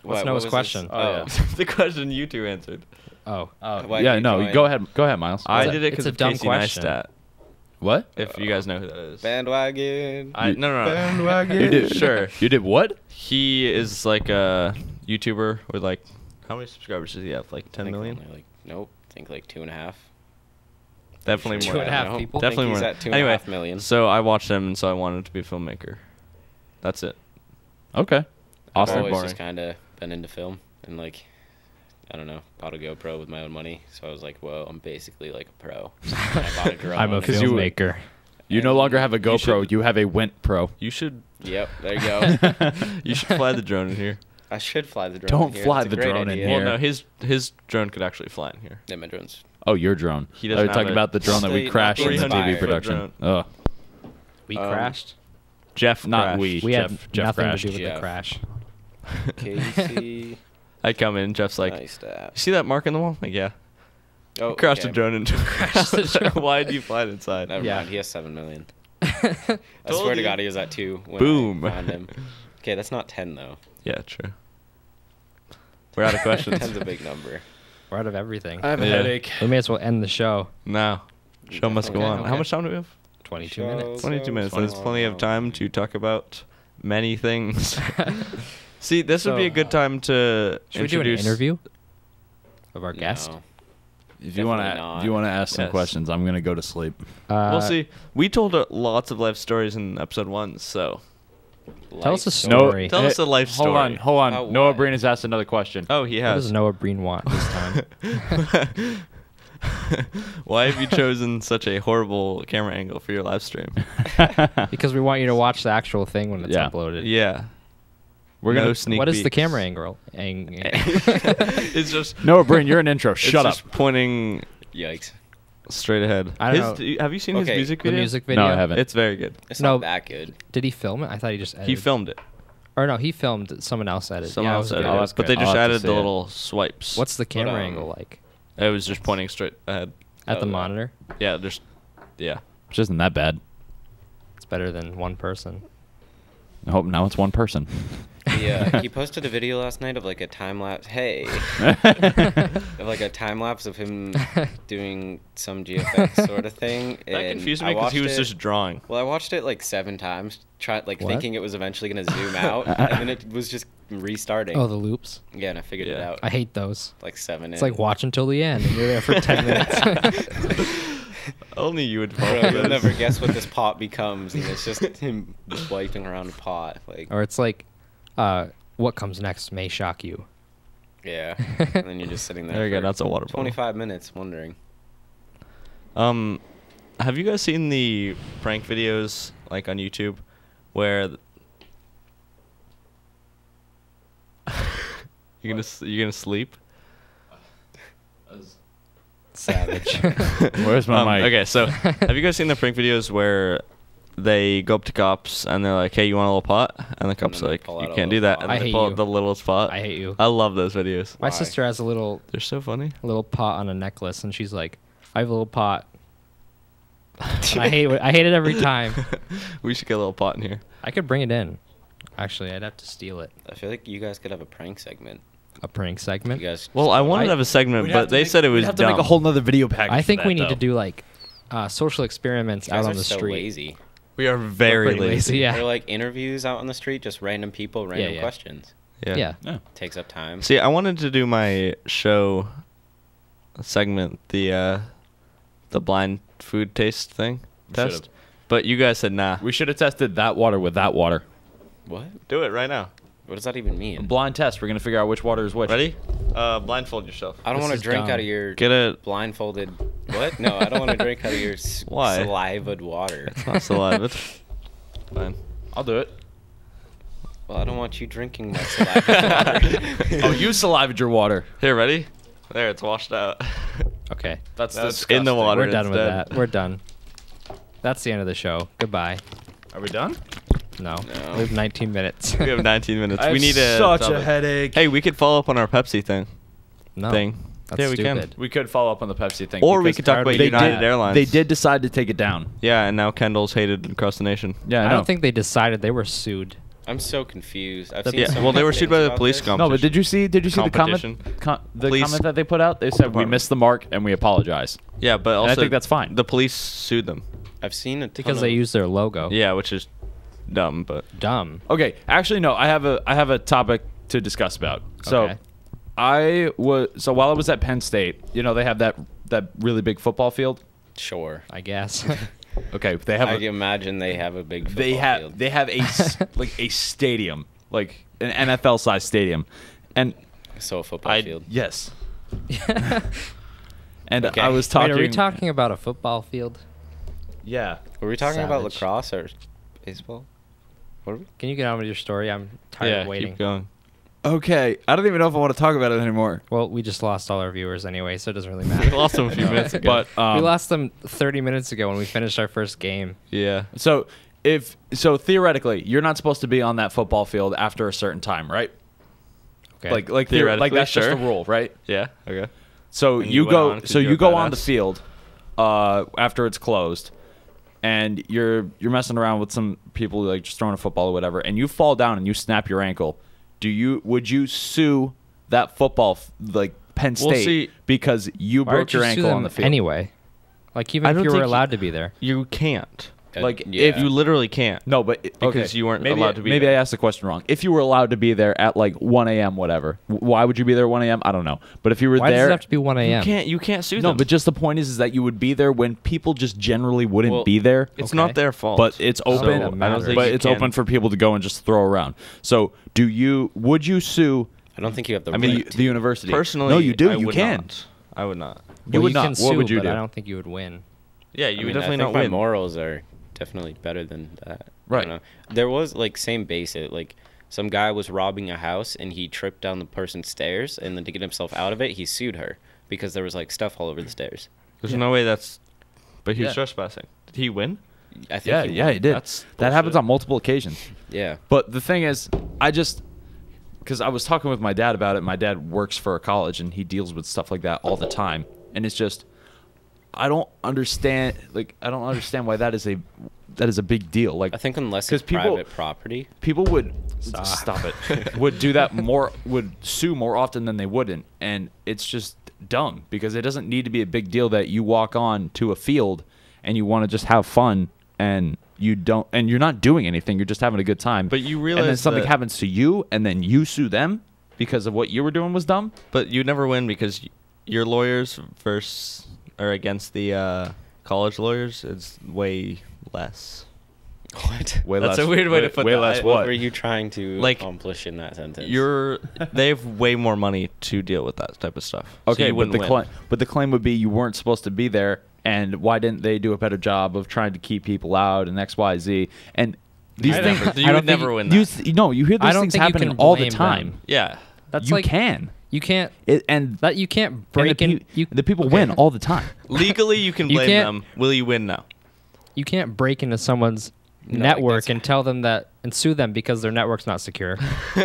What's what- Noah's what question? this? Oh, Oh, the question you two answered. oh, Oh, Why yeah, no, join? go ahead. Go ahead, Myles. I did it because it's a of dumb Casey question. Neistat. what? If you guys know who that is. bandwagon. I, no, no, no. You did Sure. You did what? He is like a YouTuber with like how many subscribers does he have? Like I 10 think million? only, Like nope. I think like two and a half. Definitely Two more. and a than half that. No, people? Definitely more. at two and a anyway, half million. so I watched him, and so I wanted to be a filmmaker. That's it. Okay. Awesome. I've Awesome. always just kind of been into film and like I don't know, bought a GoPro with my own money. So I was like, whoa, I'm basically like a pro. And I bought a drone. I'm a and- 'Cause you- filmmaker. You no longer have a GoPro. should- You, have a Wint Pro. You should Yep, there you go. you should fly the drone in here. I should fly the drone. Don't here. fly That's the great drone in here. Well, no, his his drone could actually fly in here. Yeah, my drones. Oh, your drone. He Are doesn't you have talking about the drone that we crashed in the TV production? drone. Oh, We Um, crashed. Jeff, Not crashed. we. We Jeff- had Jeff nothing crashed. to do with Jeff. the crash. Casey. I come in. Jeff's like, nice "You see that mark in the wall?" Like, yeah. Oh, Crashed okay. a drone into. Crashed. Why did you fly it inside? Never Yeah. mind. He has seven million. I Told swear to. God, he was at two. When Boom. I found him. Okay, that's not ten though. Yeah, true. We're out of questions. Ten's a big number. We're out of everything. I have a Yeah. headache. we may as well end the show. no. Show must go Okay, on. How okay. much time do we have? 22 Show minutes. 22 So minutes. There's plenty of time to talk about many things. See, this would be a So- good time to Should we do an introduce. interview of our guest? No. If you want Definitely to, if you want to ask some Yes. questions, I'm gonna go to sleep. Uh, We'll see. We told uh, lots of life stories in episode one, so Tell us a Life story. Tell us a life story. Hold story. on, hold on. About Noah what? Breen has asked another question. oh, he has. What has. does Noah Breen want this time? Why have you chosen such a horrible camera angle for your live stream? because we want you to watch the actual thing when it's Yeah. uploaded. yeah. We're No gonna. sneak What is the camera angle? Ang- it's just Noah Breen, you're an intro. it's Shut up. just pointing Yikes. Straight ahead. I don't His- know. Have you seen his Okay, music the video? music video. No, I haven't. It's very good. It's No. not that good. Did he film it? I thought he just edited. He filmed it. Or no, he filmed. Someone else edited. Someone yeah, else edited. Oh, but they just added see the it. little swipes. What's the camera um, angle like It was just pointing straight ahead. at the yeah. monitor? Yeah, just yeah. Which isn't that bad. It's better than one person. I hope now it's one person. He, uh, he posted a video last night of like a time lapse. Hey, of like a time lapse of him doing some GFX sort of thing. That and confused me because he was it- just drawing. Well, I watched it like seven times, try like What? thinking it was eventually gonna zoom out, and then it was just restarting. Oh, the loops. yeah, and I figured it out. I hate those. like seven. It's in. like watch until the end, and you're there for ten minutes. Only you would Bro, you'll never guess what this pot becomes, and it's just him wiping around a pot. Like, or it's like, uh, what comes next may shock you. yeah, and then you're just sitting there. There you go, that's a water bottle. 25 minutes wondering. Um, have you guys seen the prank videos like on YouTube where th- you're gonna you're gonna sleep? Savage. Where's my Um, mic? Okay, so have you guys seen the prank videos where they go up to cops and they're like, "Hey, you want a little pot?" And the cops then are like, "You can't do that." pot. And I they hate pull you. out the littlest pot. I hate you. I love those videos. My Why? sister has a little They're so funny. little pot on a necklace, and she's like, "I have a little pot." I hate it. I hate it every time. we should get a little pot in here. I could bring it in. Actually, I'd have to steal it. I feel like you guys could have a prank segment. A prank segment. You guys. Well, I wanted I- to have a segment, but they make- said it we'd was have to dumb. make a whole nother video package. I for think that, we need to do like uh, social experiments you guys out on are the so street. lazy. We are very lazy. lazy, yeah. They're like interviews out on the street, just random people, random yeah. questions. Yeah. Yeah. Yeah. Takes up time. See, I wanted to do my show segment, the uh, the blind food taste thing We test, should've. but you guys said nah. We should have tested that water with that water. What? do it right now. What does that even A mean? blind test. We're gonna figure out which water is which. Ready? Uh, blindfold yourself. I don't want to drink dumb. out of your Get a. blindfolded. What? No, I don't want to drink out of your s- Why? salivaed water. It's not saliva. Fine. I'll do it. Well, I don't want you drinking my saliva water. oh, you salivated your water. Here, ready? There, it's washed out. Okay. That's, That's in the water. We're done with instead. that. We're done. That's the end of the show. Goodbye. Are we done? No. No. We have 19 minutes. we have 19 minutes. I we have need a such a topic. headache. Hey, we could follow up on our Pepsi thing. no. thing. That's yeah, we stupid. can. We could follow up on the Pepsi thing. Or we could talk about they United did- Airlines. They did decide to take it down. Yeah, and now Kendall's hated across the nation. Yeah, I, I don't think they decided they were sued. I'm so confused. I've The- seen Yeah, so well, they were sued by the police this. company. No, but did you see? Did you see the comment? Com- the Police comment that they put out. They said we missed the mark and we apologize. Yeah, but And I think that's fine. The police sued them. I've seen it Because they used their logo. Yeah, which is dumb, but Dumb. Okay, actually, no. I have a I have a topic to discuss about. So, Okay. I was so while I was at Penn State, you know, they have that that really big football field. Sure. I guess. Okay, they have I a, can imagine they have a big. they have field. they have a s- like a stadium, like an NFL sized stadium, and so a football I- field. yes, And Okay. I was Wait, talking. are we talking about a football field? Yeah. Were we talking about lacrosse or baseball? What are we? Can you get on with your story? I'm tired yeah, of waiting. keep going. Okay. I don't even know if I want to talk about it anymore. Well, we just lost all our viewers anyway, so it doesn't really matter. We matter. lost them a few minutes ago. But um, we lost them 30 minutes ago when we finished our first game. yeah, So if so, theoretically, you're not supposed to be on that football field after a certain time, right? Okay. Like, like theoretically, Theoretically, like that's just sure. the rule, right? yeah, okay. So And you, you go, so you're you go on the field uh, after it's closed, and you're you're messing around with some people like just throwing a football or whatever, and you fall down and you snap your ankle. Do you would you sue that football like Penn Well, State see- because you broke would you your ankle them on the field? Anyway, like even if you were think you- allowed to be there. You can't. Uh, Like, yeah. if You literally can't. No, but Because okay, you weren't maybe, allowed to be Maybe there. I asked the question wrong. If you were allowed to be there at like 1 a.m., whatever, why would you be there at 1 a.m.? I don't know. But if you were Why there, does it have to be 1 You a.m.? can't. You can't sue no. them. But just the point is, is that you would be there when people just generally wouldn't Well, be there. it's Okay. not their fault. But it's So, open. I don't think but it's can. open for people to go and just throw around. So, do you? Would you sue I don't think you have the I mean, right you- to. the university? personally, no, you do. I you can. Not. I would not. You Well, would not. Can What sue, would you do? I don't think you would win. Yeah, I you mean, would definitely not my win. morals are definitely better than that. I Right. don't know. There was like same basic like some guy was robbing a house and he tripped down the person's stairs and then to get himself out of it he sued her because there was like stuff all over the stairs. There's no way that's. But he was Yeah. trespassing. Did he win? I think Yeah, he yeah, he did. That's that happens on multiple occasions. Yeah. But the thing is, I just because I was talking with my dad about it. My dad works for a college and he deals with stuff like that all the time, and it's just I don't understand. Like I don't understand why that is a that is a big deal. Like I think unless it's people- private property. people would Stop. stop, it would do that more would sue more often than they wouldn't and it's just dumb because it doesn't need to be a big deal that you walk on to a field and you want to just have fun and you don't and you're not doing anything you're just having a good time But you and then realize something that- happens to you and then you sue them because of what you were doing was dumb But you'd never win because your lawyers versus or against the uh, college lawyers is way less. What? way That's less a weird way to put way that. less I- what What were you trying to Like, accomplish in that sentence? You're they have way more money to deal with that type of stuff. Okay you but the win. claim but the claim would be you weren't supposed to be there and why didn't they do a better job of trying to keep people out and xyz and these I things never- I you don't would never you- win You, that. th- no, you hear these things happening all the time. them. yeah. That's you like can. You can't It, and that you can't and break the, in. You the people okay. win all the time. Legally, you can blame can't- them. Will you win now? You can't break into someone's No, network and tell them that and sue them because their network's not secure.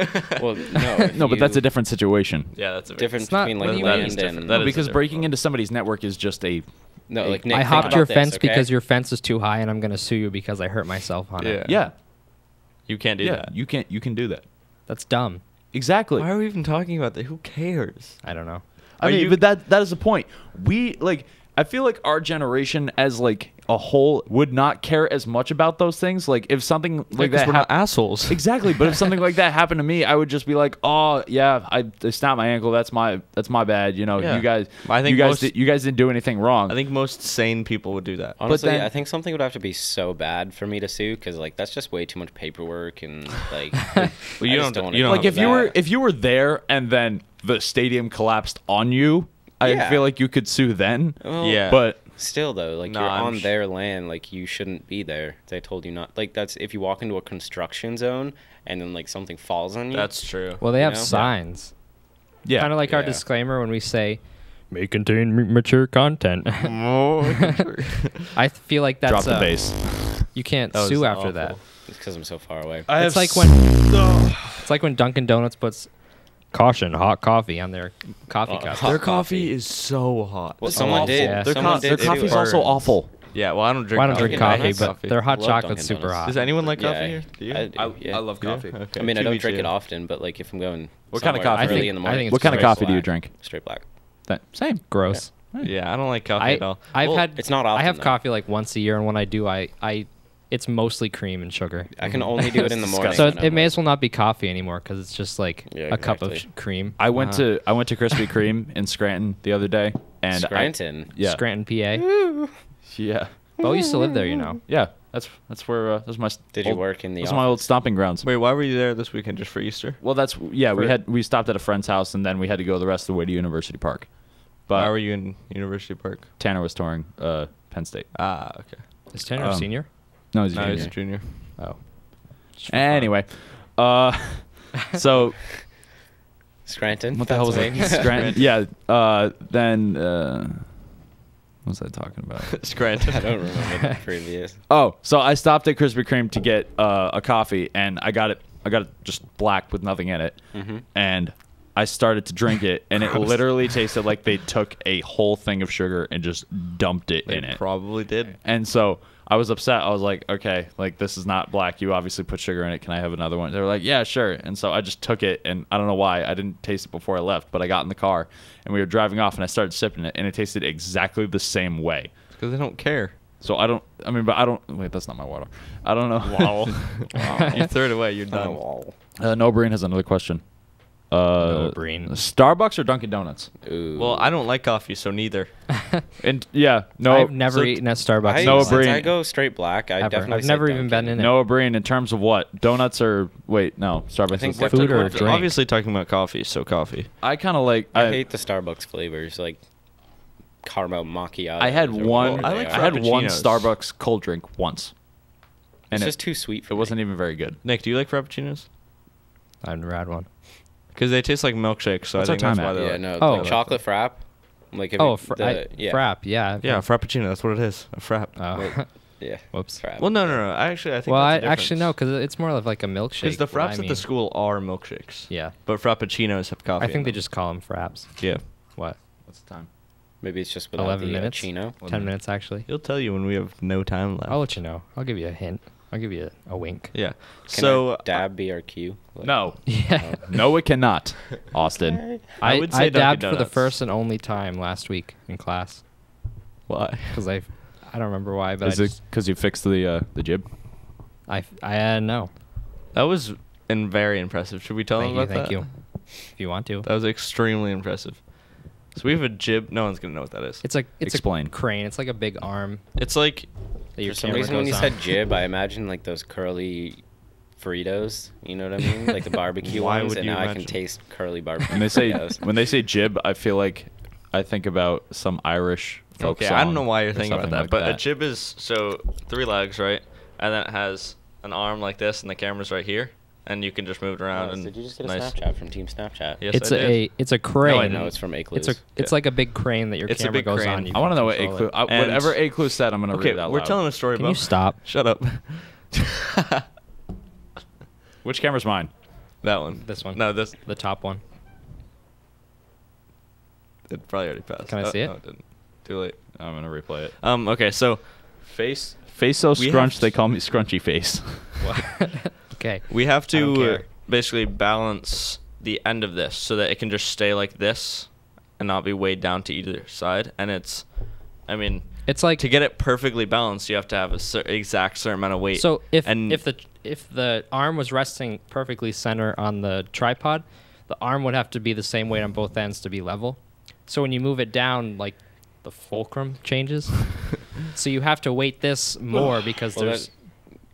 well, no. if No, but that's a different situation. Yeah, that's a very- difference It's not- between like do you mean? land That is and different. That No, because breaking problem. into somebody's network is just a. no, like I Nik, I hopped about your this, fence okay? because your fence is too high and I'm going to sue you because I hurt myself on Yeah. it. Yeah, You can't do yeah. that. You can't. You can do that. That's dumb. Exactly. Why are we even talking about that? Who cares? I don't know. I Are mean, you- but that that is the point. We like. I feel like our generation, as like a whole, would not care as much about those things. Like if something like Like that we're hap- not assholes. Exactly, but if something like that happened to me, I would just be like, "Oh yeah, I, I snapped my ankle. That's my that's my bad. You know, Yeah. you guys, I think you guys, most- did, you guys didn't do anything wrong." I think most sane people would do that. Honestly, then- I think something would have to be so bad for me to sue because like that's just way too much paperwork and like. Well, you don't- don't wanna you don't like with if you were if you were there and then the stadium collapsed on you, I Yeah. feel like you could sue then. Well, Yeah. But Still though, like Nah, you're I'm on sh- their land, like you shouldn't be there. They told you not. Like that's if you walk into a construction zone and then like something falls on you. That's true. Well, they have know? signs. yeah, Kind of like our disclaimer when we say may contain m- mature content. I feel like that's drop the uh, bass. You can't That sue after awful. that. it's because I'm so far away. I It's have like s- when it's like when Dunkin' Donuts puts caution hot coffee on their coffee uh, Oh, cup. Their coffee. coffee is so hot. Well, It's someone awful. did. Yeah. Their, Someone co- did their coffee's it. also awful. Yeah, well, I don't drink. Well, I don't drink coffee, Donuts? but coffee. their hot chocolate's super Donuts. hot. Does anyone like Yeah, coffee here? Do you? I do, I, yeah. I love Yeah? coffee. Okay. I mean, I don't drink it often, but like if I'm going. What kind of somewhere coffee? Early I think- in the I morning. think What kind of straight coffee do you drink? Straight black. That same. Gross. Yeah, I don't like coffee I at all. I've Well, had it's not often. I have though. coffee like once a year, and when I do, I I it's mostly cream and sugar. I can only do it in the morning. So it, it may as well not be coffee anymore because it's just like Yeah, a cup of exactly. sh- cream. I went Uh, to I went to Krispy Kreme in Scranton the other day, and Scranton, I- Scranton. yeah, Scranton, PA. yeah, Bo used to live there, you know. yeah. That's that's where uh, that's my. Did old, you work in the That's my old stomping grounds. Wait, why were you there this weekend just for Easter? Well, that's yeah. We had we stopped at a friend's house, and then we had to go the rest of the way to University Park. But Why were you in University Park? Tanner was touring uh, Penn State. Ah, okay. Is Tanner a Um, senior? No, he's a No, junior. he's a junior. Oh. Anyway, uh, so Scranton. what the hell was I? Pennsylvania. Scranton. Yeah. Uh, then uh, what was I talking about? Scranton. I don't remember the previous. Oh, so I stopped at Krispy Kreme to get uh, a coffee, and I got it. I got it just black with nothing in it, Mhm. and I started to drink it, and it Gross. literally tasted like they took a whole thing of sugar and just dumped it They in it. probably did. And so I was upset. I was like, okay, like this is not black. You obviously put sugar in it. Can I have another one? They were like, yeah, sure. And so I just took it, and I don't know why I didn't taste it before I left, but I got in the car and we were driving off, and I started sipping it, and it tasted exactly the same way. Because they don't care. So I don't. I mean, but I don't. Wait, that's not my water. I don't know. Wow. wow. You threw it away. You're done. Oh, Uh, no, Breen has another question. Uh, Noah Breen. Starbucks or Dunkin' Donuts? Ooh. Well, I don't like coffee, so neither. And yeah, no, I've never so- eaten at Starbucks. I, Noah Breen. I go straight black. I Ever. definitely. I've never even Dunkin'. been in it. Noah Breen in terms of what? Donuts or wait, no, Starbucks. Think is we're. Food or We're drink? Obviously talking about coffee, so coffee. I kind of like. I, I, hate the Starbucks flavors, like caramel macchiato. I had one. I like I had one Starbucks cold drink once, and It's it, just too sweet for it me. wasn't even very good. Nik, do you like frappuccinos? I've never had one. Because they taste like milkshakes, so What's I our think that's time why at? they're Yeah, like, no, Oh. like chocolate frap. Like if Oh, it- fr- the, I, yeah, frap. Yeah. Yeah, frappuccino. That's what it is. A frap. Oh. yeah. Whoops. Frap. Well, no, no, no. I actually, I think. well, I that's the actually no, because it's more of like a milkshake. Because the what I fraps at mean. the school are milkshakes. Yeah. But frappuccinos have coffee. I think in they them. just call them fraps. Yeah. What? What's the time? Maybe it's just without 11 the uh, minutes? chino. Ten minutes actually. He'll tell you when we have no time left. I'll let you know. I'll give you a hint. I'll give you a, a wink. yeah. Can so our dab BRQ? Like- No, Yeah. no, it cannot. Austin, I I, would say Dunkin' dabbed for the first and only time last week in class why? because I, I don't remember why, but is I it because you fixed the uh, the jib? I, I uh, know. That was in very impressive. Should we tell Thank them you, about thank that? Thank you. If you want to, That was extremely impressive. So we have a jib. No one's gonna know what that is. it's like it's Explain. a crane. It's like a big arm It's like that your For some camera reason, when you on. said jib, I imagine like those curly Fritos. You know what I mean? Like the barbecue Why ones. would and you now I can taste curly barbecue. When they say Fritos. when they say jib, I feel like I think about some Irish folk okay. I don't know why you're thinking about that, like but a jib is so three legs, right? And then it has an arm like this, and the camera's right here, and you can just move it around. Oh, and did you just get a nice. Snapchat from Team Snapchat? Yes, it's I a, did. a it's a crane. No, I know it's from Aclus. It's a it's Yeah. like a big crane that your It's a camera big goes crane. on. You I want to know what control Aclu- I, whatever Aclu said. I'm gonna Okay, read it out we're loud. telling a story Can about. you stop? Shut up. Which camera's mine? that one. This one. No, this. The top one. It probably already passed. Can I Oh, see it? No, it didn't. Too late. I'm gonna replay it. Um. Okay. So Face face so We scrunched they call me scrunchy face. okay. we have to uh, basically balance the end of this so that it can just stay like this, and not be weighed down to either side. And it's, I mean, It's like to get it perfectly balanced, you have to have a cer- exact certain amount of weight. So if and if the if the arm was resting perfectly center on the tripod, the arm would have to be the same weight on both ends to be level. So when you move it down, like the fulcrum changes. so you have to weight this more because Well, there's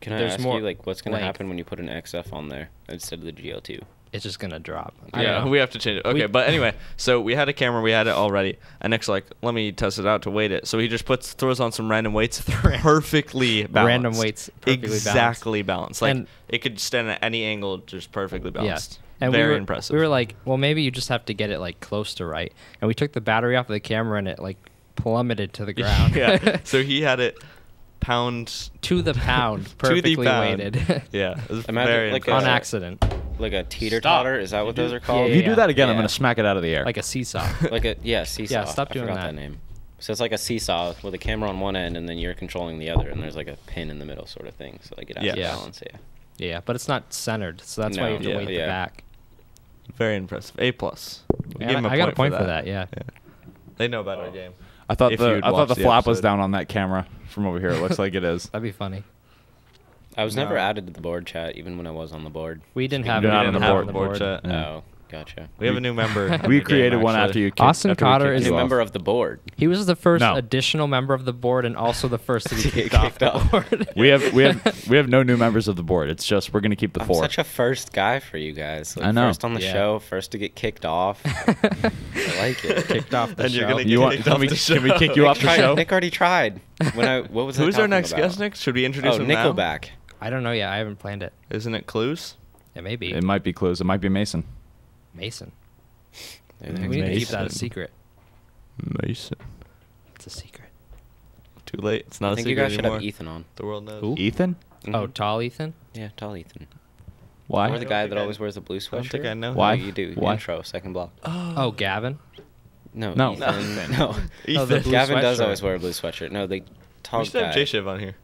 Can I there's ask more you like what's gonna length. happen when you put an XF on there instead of the GL2? it's just gonna drop. I yeah, we have to change it. Okay, We- but anyway, so we had a camera, we had it already, and Nik's like, "Let me test it out to weight it." So he just puts throws on some random weights, perfectly balanced. Random weights, perfectly balanced. exactly balanced. Like And- it could stand at any angle, just perfectly balanced. And Very we were, impressive. We were like, well, maybe you just have to get it like close to right. And we took the battery off of the camera and it like plummeted to the ground. yeah. So he had it pound to the pound, To the perfectly pound. weighted. Yeah, it was Imagine, very like, on Uh, accident, Like a teeter totter? Is that what those are called? if Yeah, you do that again, I'm gonna smack it out of the air. like a seesaw. Like a yeah seesaw. Yeah, stop I doing forgot that. name. So it's like a seesaw with a camera on one end, and then you're controlling the other, and there's like a pin in the middle, sort of thing. So like it has Yeah. to Yeah. balance. Yeah. yeah, but it's not centered, so that's why you have to No, weight yeah. the back. very impressive. A plus. We Yeah, gave him a I got a point point for that. Yeah. They know about our game. I thought the I thought the the flap was down on that camera from over here. It looks like it is. That'd be funny. I was never added to the board chat, even when I was on the board. We didn't have You're it not on on the the board. board. board chat. Yeah. Oh, Gotcha. We have a new member. We created game, one after you. Kicked, Austin after Cotter kicked is New you off. member of the board. He was the first No. additional member of the board and also the first to be To kicked off the off. board. We have we have we have no new members of the board. It's just we're gonna keep the I'm four. such a first guy for you guys. Like, I know. First on the Yeah. show, first to get kicked off. I like it. kicked off the And you're show. gonna you want? kicked Can off we, the can we show. kick you Nik off the tried- show? Nik already tried. When I what was I Who's our next about? guest, Nik? Should we introduce Oh, him now? Nickelback. I don't know yet. I haven't planned it. Isn't it Clues? It may be It might be close. It might be Mason. Mason. We next need to keep that a secret. Mason. It's a secret. Too late. It's not I a think you secret guys should anymore. have Ethan on. The world knows. Who? Ethan? Oh, Mhm. tall Ethan. Yeah, tell Ethan. Why? Or I the guy that I- always wears the blue sweatshirt. I don't think I know. Why? No, you do. Why? Intro, second block. Oh, Gavin. No, No. Ethan. No. Oh, the blue Gavin does always wear a blue sweatshirt. No, the tall We should have guy. J Shiv on here.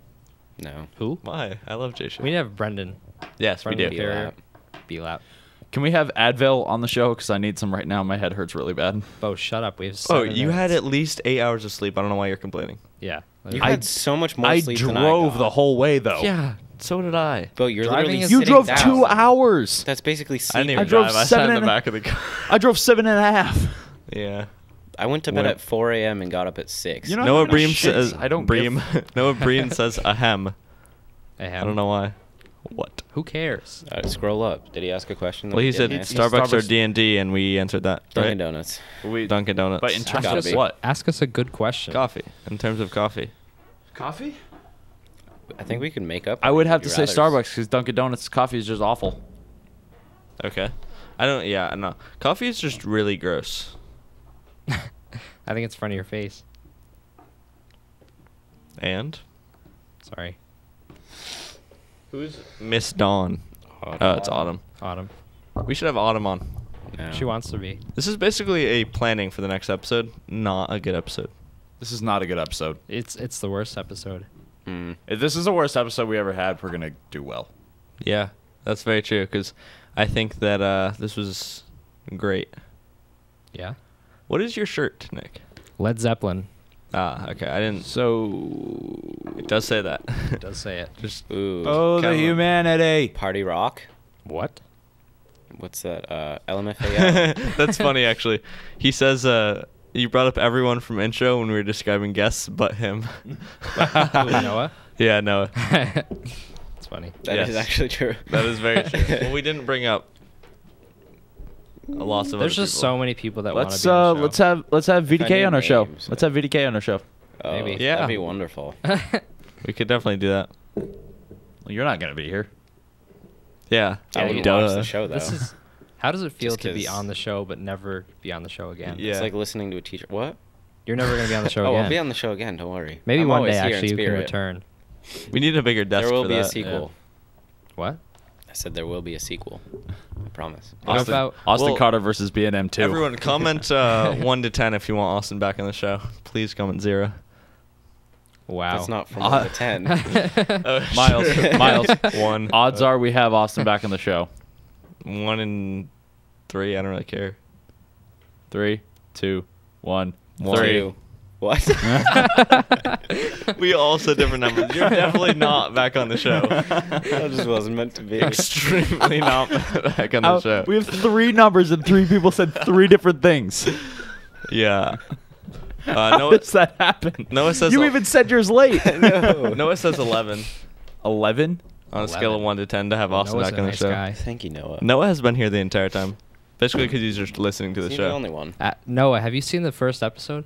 No. Who? Why? I love J Shiv. We need to have Brendan. Yes, we Brendan do. Carrier. B-Lap. B-Lap. Can we have Advil on the show? Because I need some right now. My head hurts really bad. Bo, shut up. We have. Oh, seven you had at least eight hours of sleep. I don't know why you're complaining. Yeah. You I- had so much more I sleep than I drove the whole way though. Yeah, so did I. Bo, you're Driving literally You drove down. two hours. That's basically I sleeping. didn't even I drove drive. I sat seven in the back of the car. I drove seven and a half. yeah. I went to bed When- at 4 a.m. and got up at 6. You know- Noah no Breen shit. says. I don't Breen. give- Noah Breen says ahem. I, I don't know why. What? Who cares? Uh, scroll up. Did he ask a question? Well, he we said didn't? Starbucks, or D and D, and we answered that. Dunkin' right? Donuts. We, Dunkin' Donuts. But in terms Gotta of be. what? Ask us a good question. coffee. In terms of coffee. Coffee? I think we can make up. I would have to say rathers. Starbucks because Dunkin' Donuts coffee is just awful. Okay. I don't. Yeah. No. Coffee is just really gross. I think it's front of your face. And Sorry. Who's Miss Dawn? Autumn. Oh, it's Autumn. Autumn. We should have Autumn on. No. She wants to be. This is basically a planning for the next episode, not a good episode. This is not a good episode. It's it's the worst episode. Mm. If this is the worst episode we ever had, we're gonna do well. Yeah, that's very true. Because I think that uh, this was great. Yeah. What is your shirt, Nik? Led Zeppelin Ah, okay. I didn't. So, It does say that. It does say it. Just Ooh. oh, the humanity. Party Rock. What? What's that? Uh, LMFAO. That's funny, actually. He says uh, you brought up everyone from intro when we were describing guests, but him. Who, Noah? Yeah, Noah. it's funny. That is Yes. actually true. That is very true. well, we didn't bring up a loss of. There's other just people. so many people that want Let's be uh, on show. let's have let's have VDK on our of show. names. Let's have VDK on our show. Oh, Maybe. Yeah. That'd be wonderful. We could definitely do that. Well, you're not gonna be here. Yeah. I Yeah, would you- watch the show though. This is. How does it feel Just to be on the show but never be on the show again? Yeah. It's like listening to a teacher. What? You're never gonna be on the show oh, again. I'll be on the show again. Don't worry. Maybe I'm one day actually you can return. We need a bigger desk There will for be a that. sequel. What? I said there will be a sequel. I promise. Austin, about- Austin Well, Cotter versus BNM two? Everyone, comment uh, one to ten if you want Austin back on the show. Please comment zero. Wow. That's not from Uh, one to ten. Uh, Myles, Myles. one. Odds are we have Austin back on the show. One in three. I don't really care. Three, two, one, One. three. Two. What? we all said different numbers. You're definitely not back on the show. that just wasn't meant to be. Extremely not back on the Uh, show. we have three numbers and three people said three different things. yeah. Uh, How Noah, does that happen? Noah says you el- even said yours late. no. Noah says 11 Eleven. on a scale of 11. 1 to 10 to have Austin Noah's back a on the nice show. guy. Thank you, Noah. Noah has been here the entire time. Basically, because he's just listening to the He's show. the only one. Uh, Noah, have you seen the first episode?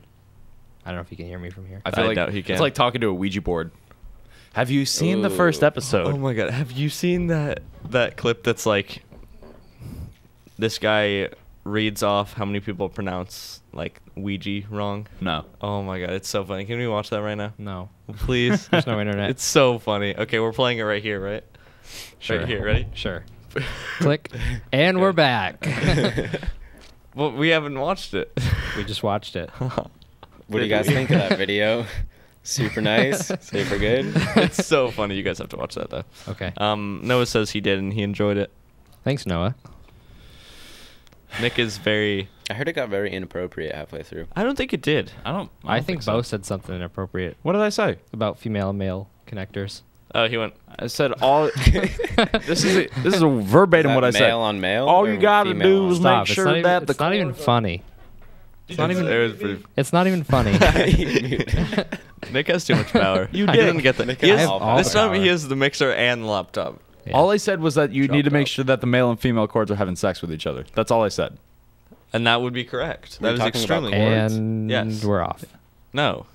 I don't know if you can hear me from here. I feel I like doubt he can. it's like talking to a Ouija board. Have you seen the first episode? Oh my god, have you seen that that clip that's like this guy reads off how many people pronounce like Ouija wrong? No. Oh my god, it's so funny. Can we watch that right now? No. Please. There's no internet. It's so funny. Okay, we're playing it right here, right? Sure. Right here, ready? Sure. Click. And we're back. Well, we haven't watched it. we just watched it. What do you guys think of that video? Super nice. Super good. it's so funny. You guys have to watch that though. Okay. Um, Noah says he did and he enjoyed it. Thanks, Noah. Nick is very. I heard it got very inappropriate halfway through. I don't think it did. I don't. I, don't think, so. Bo said something inappropriate What did I say? about female and male connectors. Oh, he went. I said all. this is a, this is a verbatim Is what I that said. male on male All you gotta do on is make sure not even, that it's the not even corners- funny. It's not even. It was pretty. It's not even funny. Nik has too much power. You I did. didn't get that. Nik He has has, all the this time power. he has the mixer and laptop. Yeah. All I said was that you need to make up. sure that the male and female cords are having sex with each other. That's all I said. And that would be correct. We're That is talking about extremely cords. and Yes. we're off. No.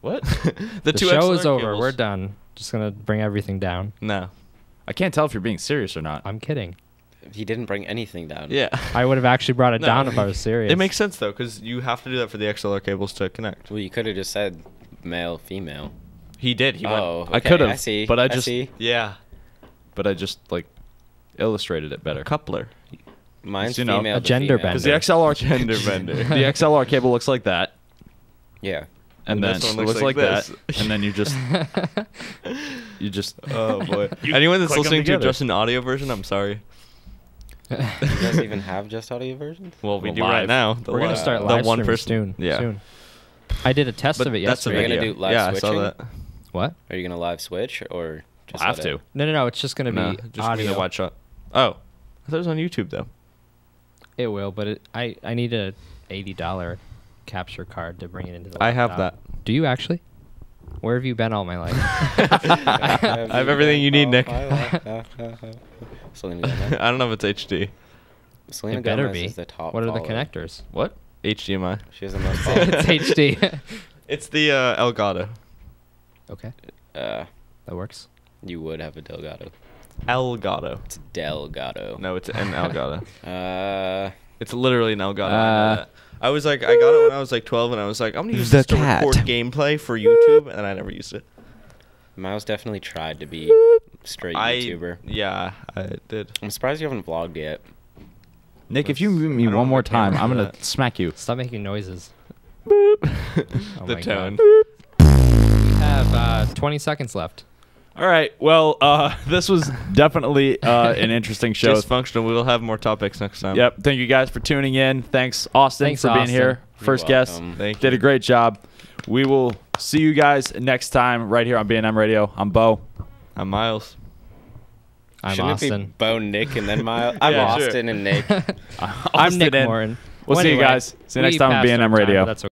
What? the, The, two show XLR is over. cables. We're done. Just gonna bring everything down. No. I can't tell if you're being serious or not. I'm kidding. He didn't bring anything down. Yeah. I would have actually brought it No. down if I was serious. It makes sense though, because you have to do that for the XLR cables to connect. Well, you could have just said male, female. He did. He oh, went. I okay, could've, I see. but I just- see. Yeah. But I just like illustrated it better. Coupler. Mine's you know, female. a to gender female. Because the bender. XLR Gender bender. the XLR cable looks like that, Yeah. and And then this one looks looks like, like that, this. and then you just you just Oh boy. You Anyone that's click 'em listening to together. just an audio version, I'm sorry. You guys even have just audio versions? Well, we Well, do live. right now. The We're gonna start live- start the one streaming person. soon. Yeah. Soon. I did a test But of it that's a yesterday. You're gonna do live yeah, I saw that. What? Are you gonna live switch or just have to. it- No, no, no. It's just gonna No, be just audio. need a wide shot. Oh, I thought it was on YouTube though. It will, but it, I I need a eighty dollar capture card to bring it into the. I have that. Do you actually? Where have you been all my life? I have everything you need, Nik. Selena Gomez. I don't know if it's HD. Selena it better Gomez be. is the top. what are the connectors? what? HDMI. She has the most it's. HD. It's the uh, Elgato. okay, uh, that works. you would have a Delgado. Elgato. It's Delgado. No, it's an Elgato. Uh, It's literally an Elgato. I Uh. I was like, I got it when I was like 12, and I was like, I'm gonna use The this to cat. record gameplay for YouTube, and I never used it. Myles definitely tried to be straight I YouTuber. yeah, I did. I'm surprised you haven't vlogged yet. Nik, if you mute me one more time, I'm gonna that. smack you. Stop making noises. the Oh my tone. God. We have uh, twenty seconds left. All right. Well, uh, this was definitely uh, an interesting show. Dysfunctional. We will have more topics next time. Yep. Thank you guys for tuning in. Thanks, Austin, Thanks, for being Austin. here. You're First guest. welcome. Thank Did you. a great job. We will see you guys next time right here on BNM Radio. I'm Bo. I'm Myles. I'm Shouldn't it be Austin. Bo, Nik, and then Myles? I'm Yeah, sure. Austin and Nik. I'm Nik in. Morin. We'll see you Anyway, guys. See you next time on passed our BNM time, Radio. but That's